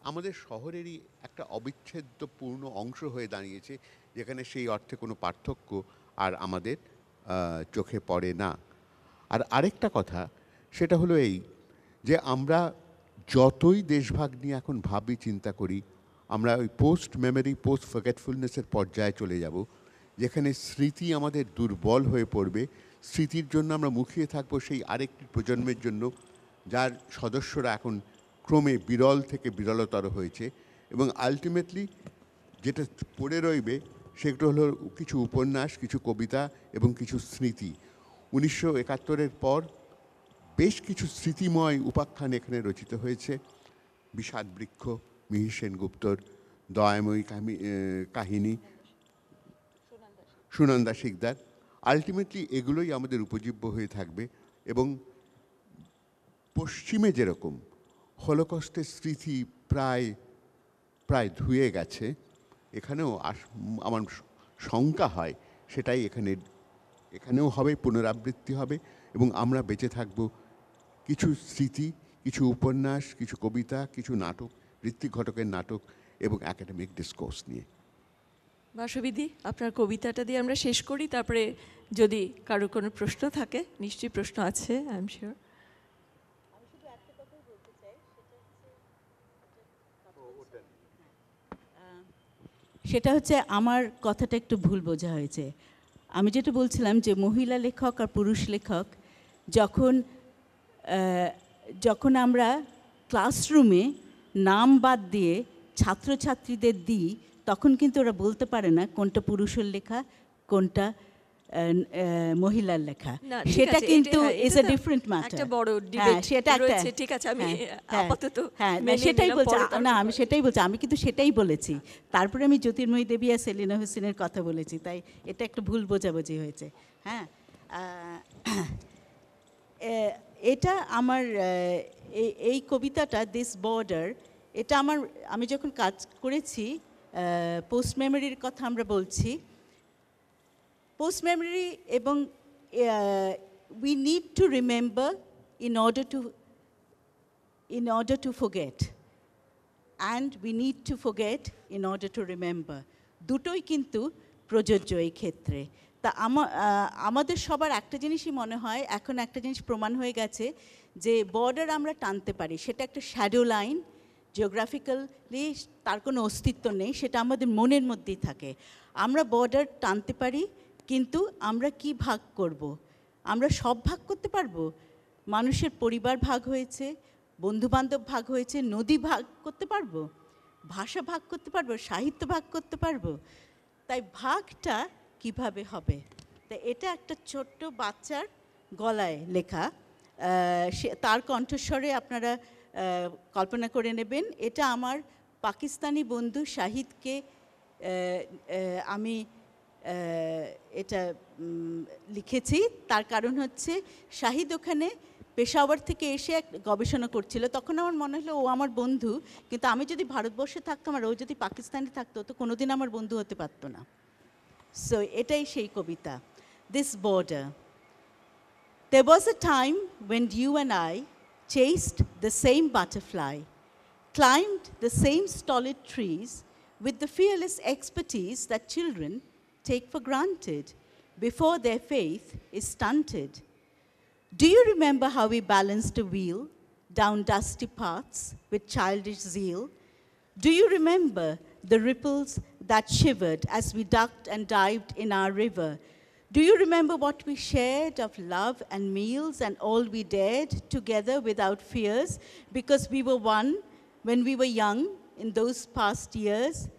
আমাদের শহরেরই একটা অবিচ্ছেদ্যপূর্ণ অংশ হয়ে দাঁড়িয়েছে, যেখানে সেই অর্থে কোনো পার্থক্য আর আমাদের চোখে পড়ে না। আর আরেকটা কথা, সেটা হলো এই যে আমরা যতই দেশভাগ নিয়ে এখন ভাবি, চিন্তা করি, আমরা ওই পোস্ট মেমোরি পোস্ট ফরগেটফুলনেসের পর্যায়ে চলে যাব, যেখানে স্মৃতি আমাদের দুর্বল হয়ে পড়বে স্মৃতির জন্য আমরা মুখিয়ে থাকব সেই আরেকটি প্রজন্মের জন্য, যার সদস্যরা এখন ক্রমে বিরল থেকে বিরলতর হয়েছে। এবং আলটিমেটলি যেটা পড়ে রইবে সেগুলো হলো কিছু উপন্যাস, কিছু কবিতা এবং কিছু স্মৃতি। উনিশশো একাত্তরের পর বেশ কিছু স্মৃতিময় উপাখ্যান এখানে রচিত হয়েছে। বিষাদ বৃক্ষ মিহির সেনগুপ্তর, দয়াময়ী কাহিনী, সুনন্দা শিকদার। আলটিমেটলি এগুলোই আমাদের উপজীব্য হয়ে থাকবে এবং পশ্চিমে যেরকম হলোকস্টের স্মৃতি প্রায় প্রায় ধুয়ে গেছে, এখানেও আমার শঙ্কা হয় সেটাই এখানে, এখানেও হবে, পুনরাবৃত্তি হবে এবং আমরা বেঁচে থাকব। কিছু স্মৃতি, কিছু উপন্যাস, কিছু কবিতা, কিছু নাটক, ঋত্বিক ঘটকের নাটক এবং একাডেমিক ডিসকোর্স নিয়ে। বাসবিধি আপনার কবিতাটা দিয়ে আমরা শেষ করি। তারপরে যদি কারও কোনো প্রশ্ন থাকে নিশ্চয়ই প্রশ্ন আছে আই এম শিওর সেটা হচ্ছে আমার কথাটা একটু ভুল বোঝা হয়েছে। আমি যেটা বলছিলাম যে মহিলা লেখক আর পুরুষ লেখক যখন যখন আমরা ক্লাসরুমে নাম বাদ দিয়ে ছাত্রছাত্রীদের দিই তখন কিন্তু ওরা বলতে পারে না কোনটা পুরুষের লেখা কোনটা মহিলার লেখা। সেটা কিন্তু ইজ এ ডিফারেন্ট ম্যাটার একটা বড় debate সেটা একটা ঠিক আছে, আমি হ্যাঁ, হ্যাঁ, আপাতত হ্যাঁ সেটাই বলছি না আমি সেটাই বলছি আমি কিন্তু সেটাই বলেছি। তারপরে আমি জ্যোতির্ময়ী দেবী আর সেলিনা হোসেনের কথা বলেছি তাই এটা একটু ভুল বোঝাবুঝি হয়েছে। হ্যাঁ এটা আমার এই কবিতাটা দিস বর্ডার এটা আমার আমি যখন কাজ করেছি পোস্ট মেমোরির কথা আমরা বলছি। পোস্ট মেমোরি এবং we need to remember in order to in order to forget and we need to forget in order to remember দুটোই কিন্তু প্রযোজ্য এই ক্ষেত্রে। তা আমা- আমাদের সবার একটা জিনিসই মনে হয়, এখন একটা জিনিস প্রমাণ হয়ে গেছে যে বর্ডার আমরা টানতে পারি। সেটা একটা শ্যাডো লাইন জিওগ্রাফিক্যালি তার কোনো অস্তিত্ব নেই, সেটা আমাদের মনের মধ্যেই থাকে। আমরা বর্ডার টানতে পারি, কিন্তু আমরা কি ভাগ করব। আমরা সব ভাগ করতে পারব? মানুষের পরিবার ভাগ হয়েছে, বন্ধুবান্ধব ভাগ হয়েছে, নদী ভাগ করতে পারব? ভাষা ভাগ করতে পারব, সাহিত্য ভাগ করতে পারব? তাই ভাগটা কীভাবে হবে? তা এটা একটা ছোট্ট বাচ্চার গলায় লেখা। সে তার কণ্ঠস্বরে আপনারা কল্পনা করে নেবেন, এটা আমার পাকিস্তানি বন্ধু শাহিদকে আমি এটা লিখেছি। তার কারণ হচ্ছে শাহিদ ওখানে পেশাওয়ার থেকে এসে এক গবেষণা করছিল। তখন আমার মনে হলো, ও আমার বন্ধু, কিন্তু আমি যদি ভারতবর্ষে থাকতাম আর ও যদি পাকিস্তানে থাকতো, তো কোনোদিন আমার বন্ধু হতে পারতো না। সো এটাই সেই কবিতা this border There was a time when you and I chased the same butterfly, climbed the same stolid trees with the fearless expertise that children take for granted before their faith is stunted. Do you remember how we balanced a wheel down dusty paths with childish zeal? Do you remember the ripples that shivered as we ducked and dived in our river? Do you remember what we shared of love and meals and all we dared together without fears because we were one when we were young in those past years?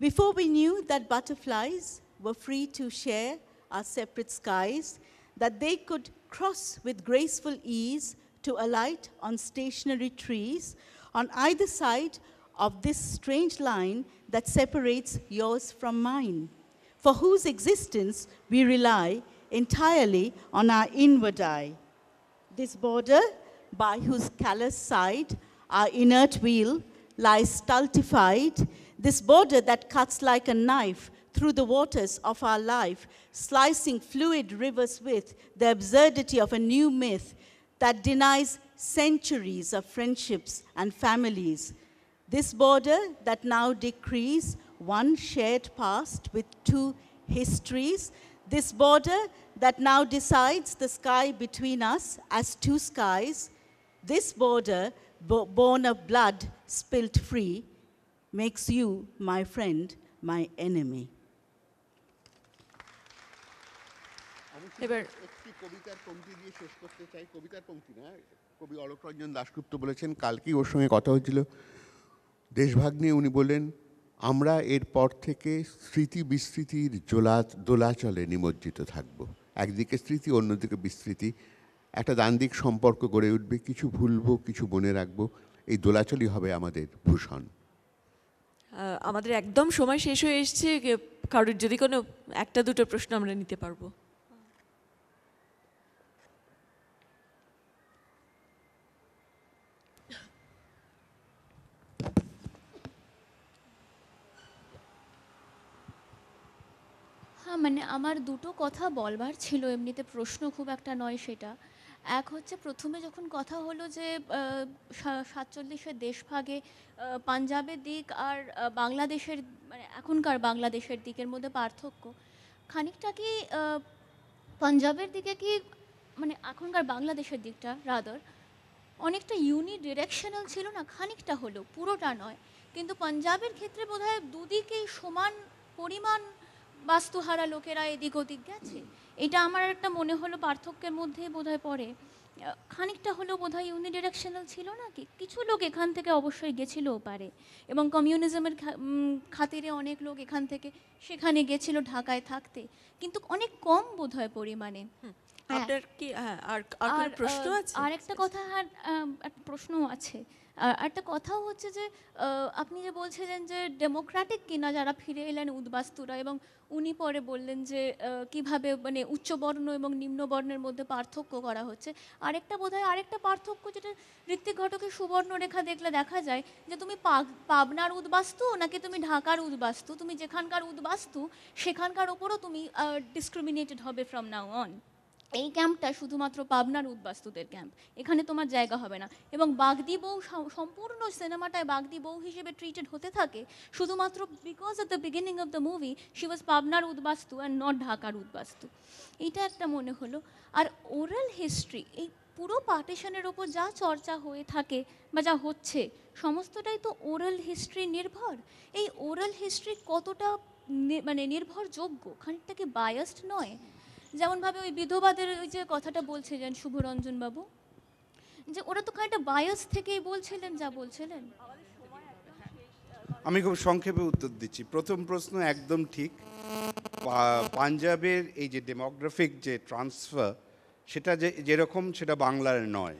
Before we knew that butterflies were free to share our separate skies, that they could cross with graceful ease to alight on stationary trees on either side of this strange line that separates yours from mine, for whose existence we rely entirely on our inward eye. This border, by whose callous side our inert wheel lies stultified, this border that cuts like a knife through the waters of our life, slicing fluid rivers with the absurdity of a new myth that denies centuries of friendships and families. This border that now decrees one shared past with two histories. This border that now decides the sky between us as two skies. This border, bo- born of blood spilt free, makes you, my friend, my enemy. এবার একটি কবিতার পংক্তি দিয়ে শেষ করতে চাই কবিতার পংক্তি না কবি অলোক রঞ্জন দাশগুপ্ত বলেছেন কালকেই ওর সঙ্গে কথা হয়েছিল দেশভাগ নিয়ে উনি বললেন আমরা এরপর থেকে স্মৃতি বিস্মৃতির জোলা, দোলাচলে নিমজ্জিত থাকব। একদিকে স্মৃতি, অন্যদিকে বিস্মৃতি একটা দান্দিক সম্পর্ক গড়ে উঠবে, কিছু ভুলবো, কিছু মনে রাখব। এই দোলাচলই হবে আমাদের ভূষণ। আমাদের একদম সময় শেষ হয়ে এসছে কারোর যদি কোনো একটা, দুটো প্রশ্ন আমরা নিতে পারব। মানে আমার দুটো কথা বলবার ছিল, এমনিতে প্রশ্ন খুব একটা নয় সেটা। এক হচ্ছে প্রথমে যখন কথা হলো যে সাতচল্লিশের দেশভাগে পাঞ্জাবের দিক আর বাংলাদেশের মানে এখনকার বাংলাদেশের দিকের মধ্যে পার্থক্য, খানিকটা কি পাঞ্জাবের দিকে কি মানে এখনকার বাংলাদেশের দিকটা রাদার অনেকটা ইউনি ডিরেকশনাল ছিল না? খানিকটা হলো পুরোটা নয়। কিন্তু পাঞ্জাবের ক্ষেত্রে বোধহয় দুদিকেই সমান পরিমাণ বাস্তুহারা লোকেরা এদিক ওদিক গেছে। এটা আমার একটা মনে হলো পার্থক্যের মধ্যে বোধহয় পড়ে। খানিকটা হলেও বোধহয় ইউনি ডিরেকশনাল ছিল না কি? কিছু লোক এখান থেকে অবশ্যই গেছিলও পারে এবং কমিউনিজমের খাতিরে অনেক লোক এখান থেকে সেখানে গেছিল ঢাকায় থাকতে। কিন্তু অনেক কম বোধহয় পরিমাণে। হ্যাঁ। আপনার কি হ্যাঁ আর আর প্রশ্ন আছে? আর একটা কথা আর একটা প্রশ্নও আছে। আর একটা কথাও হচ্ছে যে আপনি যে বলছিলেন যে ডেমোক্রেটিক কিনা যারা ফিরে এলেন উদ্বাস্তুরা এবং উনি পরে বললেন যে কীভাবে মানে উচ্চবর্ণ এবং নিম্নবর্ণের মধ্যে পার্থক্য করা হচ্ছে। আরেকটা বোধহয়, আরেকটা পার্থক্য যেটা ঋত্বিক ঘটকের সুবর্ণরেখা দেখলে দেখা যায় যে, তুমি পাবনার উদ্বাস্তু নাকি তুমি ঢাকার উদ্বাস্তু? তুমি যেখানকার উদ্বাস্তু, সেখানকার ওপরও তুমি ডিসক্রিমিনেটেড হবে ফ্রম নাও অন এই ক্যাম্পটা শুধুমাত্র পাবনার উদ্বাস্তুদের ক্যাম্প। এখানে তোমার জায়গা হবে না। এবং বাগদি বউ সম্পূর্ণ সিনেমাটায় বাগদি বউ হিসেবে ট্রিটেড হতে থাকে, শুধুমাত্র because of the beginning of the movie she was পাবনার উদ্বাস্তু অ্যান্ড নট ঢাকার উদ্বাস্তু। এইটা একটা মনে হলো। আর ওরাল হিস্ট্রি এই পুরো পার্টিশনের ওপর যা চর্চা হয়ে থাকে বা যা হচ্ছে, সমস্তটাই তো ওরাল হিস্ট্রি নির্ভর। এই ওরাল হিস্ট্রি কতটা মানে নির্ভরযোগ্য? খানিকটা কি নয়? যেমনভাবে ওই বিধবাদের ওই যে কথাটা বলছিলেন শুভরঞ্জন বাবু যে ওরা তো খানিকটা বায়াস থেকেই বলছিলেন, যা বলছিলেন। আমি খুব সংক্ষেপে উত্তর দিচ্ছি। প্রথম প্রশ্ন একদম ঠিক। পাঞ্জাবের এই যে ডেমোগ্রাফিক যে ট্রান্সফার সেটা যে যেরকম সেটা বাংলার নয়।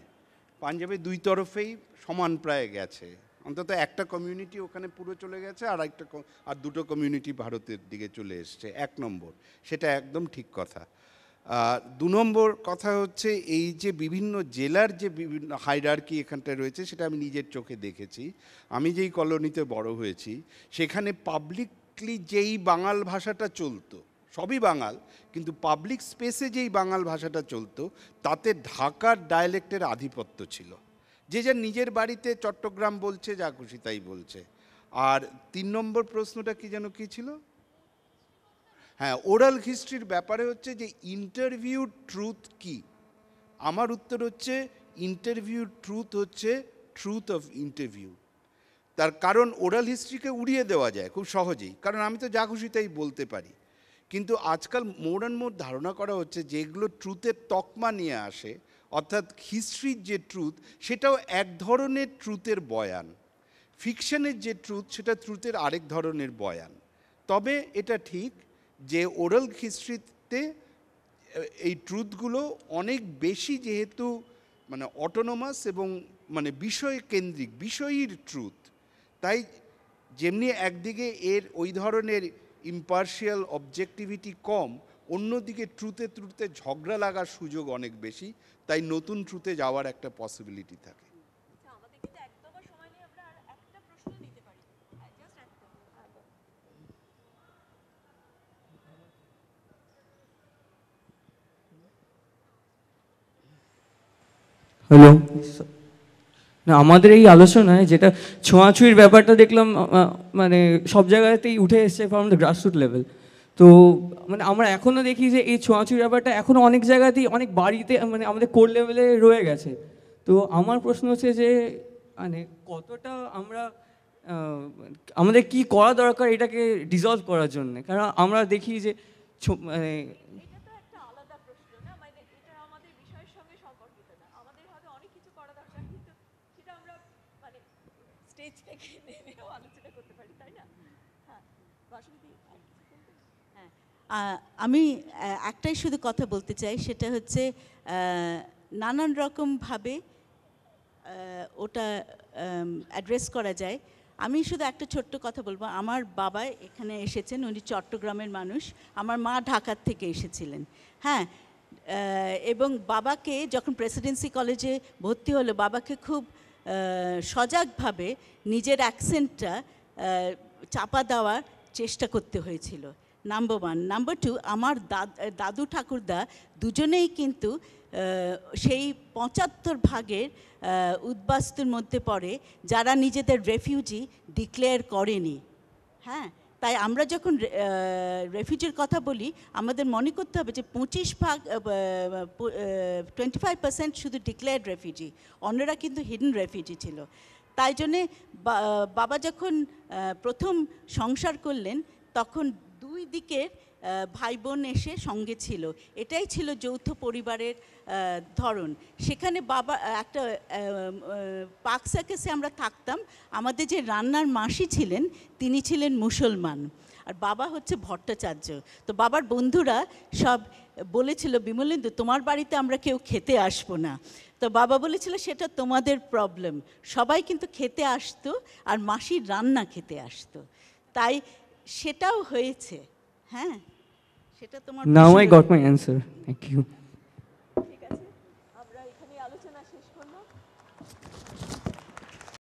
পাঞ্জাবে দুই তরফেই সমান প্রায় গেছে। অন্তত একটা কমিউনিটি ওখানে পুরো চলে গেছে, আর একটা আর দুটো কমিউনিটি ভারতের দিকে চলে এসছে। এক নম্বর, সেটা একদম ঠিক কথা। দু নম্বর কথা হচ্ছে এই যে বিভিন্ন জেলার যে বিভিন্ন হাইরার্কি এখানটায় রয়েছে, সেটা আমি নিজের চোখে দেখেছি। আমি যেই কলোনিতে বড় হয়েছি, সেখানে পাবলিকলি যেই বাঙাল ভাষাটা চলতো, সবই বাঙাল, কিন্তু পাবলিক স্পেসে যেই বাঙাল ভাষাটা চলতো, তাতে ঢাকার ডায়ালেক্টের আধিপত্য ছিল। যে যার নিজের বাড়িতে চট্টগ্রাম বলছে, যা খুশি তাই বলছে। আর তিন নম্বর প্রশ্নটা কি যেন কী ছিল? হ্যাঁ ওরাল হিস্ট্রির ব্যাপারে হচ্ছে যে ইন্টারভিউ ট্রুথ কি? আমার উত্তর হচ্ছে ইন্টারভিউ ট্রুথ হচ্ছে ট্রুথ অফ ইন্টারভিউ তার কারণ ওরাল হিস্ট্রিকে উড়িয়ে দেওয়া যায় খুব সহজেই, কারণ আমি তো যা খুশি তাই বলতে পারি। কিন্তু আজকাল মোর অ্যান্ড মোর ধারণা করা হচ্ছে যেগুলো ট্রুথের তকমা নিয়ে আসে, অর্থাৎ হিস্ট্রির যে ট্রুথ সেটাও এক ধরনের ট্রুথের বয়ান। ফিকশনের যে ট্রুথ সেটা ট্রুথের আরেক ধরনের বয়ান। তবে এটা ঠিক যে ওরাল হিস্ট্রিতে, এই ট্রুথগুলো অনেক বেশি যেহেতু মানে অটোনোমাস এবং মানে বিষয় কেন্দ্রিক বিষয়ীর ট্রুথ। তাই যেমনি একদিকে এর ওই ধরনের ইম্পার্শিয়াল অবজেক্টিভিটি কম, অন্যদিকে ট্রুতে ট্রুতে ঝগড়া লাগার সুযোগ অনেক বেশি, তাই নতুন ট্রুতে যাওয়ার একটা পসিবিলিটি থাকে। হ্যালো না, আমাদের এই আলোচনায় যেটা ছোঁয়াছুঁয়ির ব্যাপারটা দেখলাম মানে সব জায়গাতেই উঠে এসছে ফ্রম দ্য গ্রাসরুট লেভেল তো মানে আমরা এখনও দেখি যে এই ছোঁয়াছুঁয়ির ব্যাপারটা এখনও অনেক জায়গাতেই, অনেক বাড়িতে মানে আমাদের কোর লেভেলে রয়ে গেছে। তো আমার প্রশ্ন হচ্ছে যে মানে কতটা আমরা আমাদের কি করা দরকার এটাকে ডিজলভ করার জন্য? কারণ আমরা দেখি যে মানে এটা তো একটা আলাদা প্রশ্ন না মানে এটা আমাদের বিষয়ের সঙ্গে সম্পর্কিত না আমাদের হয়তো অনেক কিছু করা দরকার কিন্তু সেটা আমরা মানে স্টেজ থেকে নেমেও আলোচনা করতে পারি তাই না হ্যাঁ বাসন্তী আর কিছু বলবে? হ্যাঁ আহ, আমি একটাই শুধু কথা বলতে চাই, সেটা হচ্ছে নানান রকমভাবে ওটা অ্যাড্রেস করা যায়। আমি শুধু একটা ছোট্ট কথা বলব, আমার বাবা এখানে এসেছেন, উনি চট্টগ্রামের মানুষ, আমার মা ঢাকার থেকে এসেছিলেন। হ্যাঁ এবং বাবাকে যখন প্রেসিডেন্সি কলেজে ভর্তি হলো, বাবাকে খুব সজাগভাবে নিজের অ্যাকসেন্টটা চাপা দেওয়ার চেষ্টা করতে হয়েছিল। নাম্বার ওয়ান নাম্বার টু আমার দাদ- ঠাকুরদা দুজনেই কিন্তু সেই পঁচাত্তর ভাগের উদ্বাস্তুর মধ্যে পড়ে, যারা নিজেদের রেফিউজি ডিক্লেয়ার করেনি। হ্যাঁ? তাই আমরা যখন রেফিউজির কথা বলি, আমাদের মনে করতে হবে যে পঁচিশ ভাগ টোয়েন্টি ফাইভ পার্সেন্ট শুধু ডিক্লেয়ার্ড রেফিউজি অন্যরা কিন্তু হিডেন রেফিউজি ছিল। তাই জন্যে বাবা যখন প্রথম সংসার করলেন, তখন দুই দিকের ভাই বোন এসে সঙ্গে ছিল। এটাই ছিল যৌথ পরিবারের ধরন। সেখানে বাবা, একটা পাক সার্কাসে আমরা থাকতাম। আমাদের যে রান্নার মাসি ছিলেন, তিনি ছিলেন মুসলমান। আর বাবা হচ্ছে ভট্টাচার্য। তো বাবার বন্ধুরা সব বলেছিল, বিমলেন্দু, তোমার বাড়িতে আমরা কেউ খেতে আসব না। তো বাবা বলেছিল সেটা তোমাদের প্রবলেম সবাই কিন্তু খেতে আসতো আর মাসির রান্না খেতে আসতো। তাই সেটাও হয়েছে। হ্যাঁ? সেটা তোমার now I got my answer thank you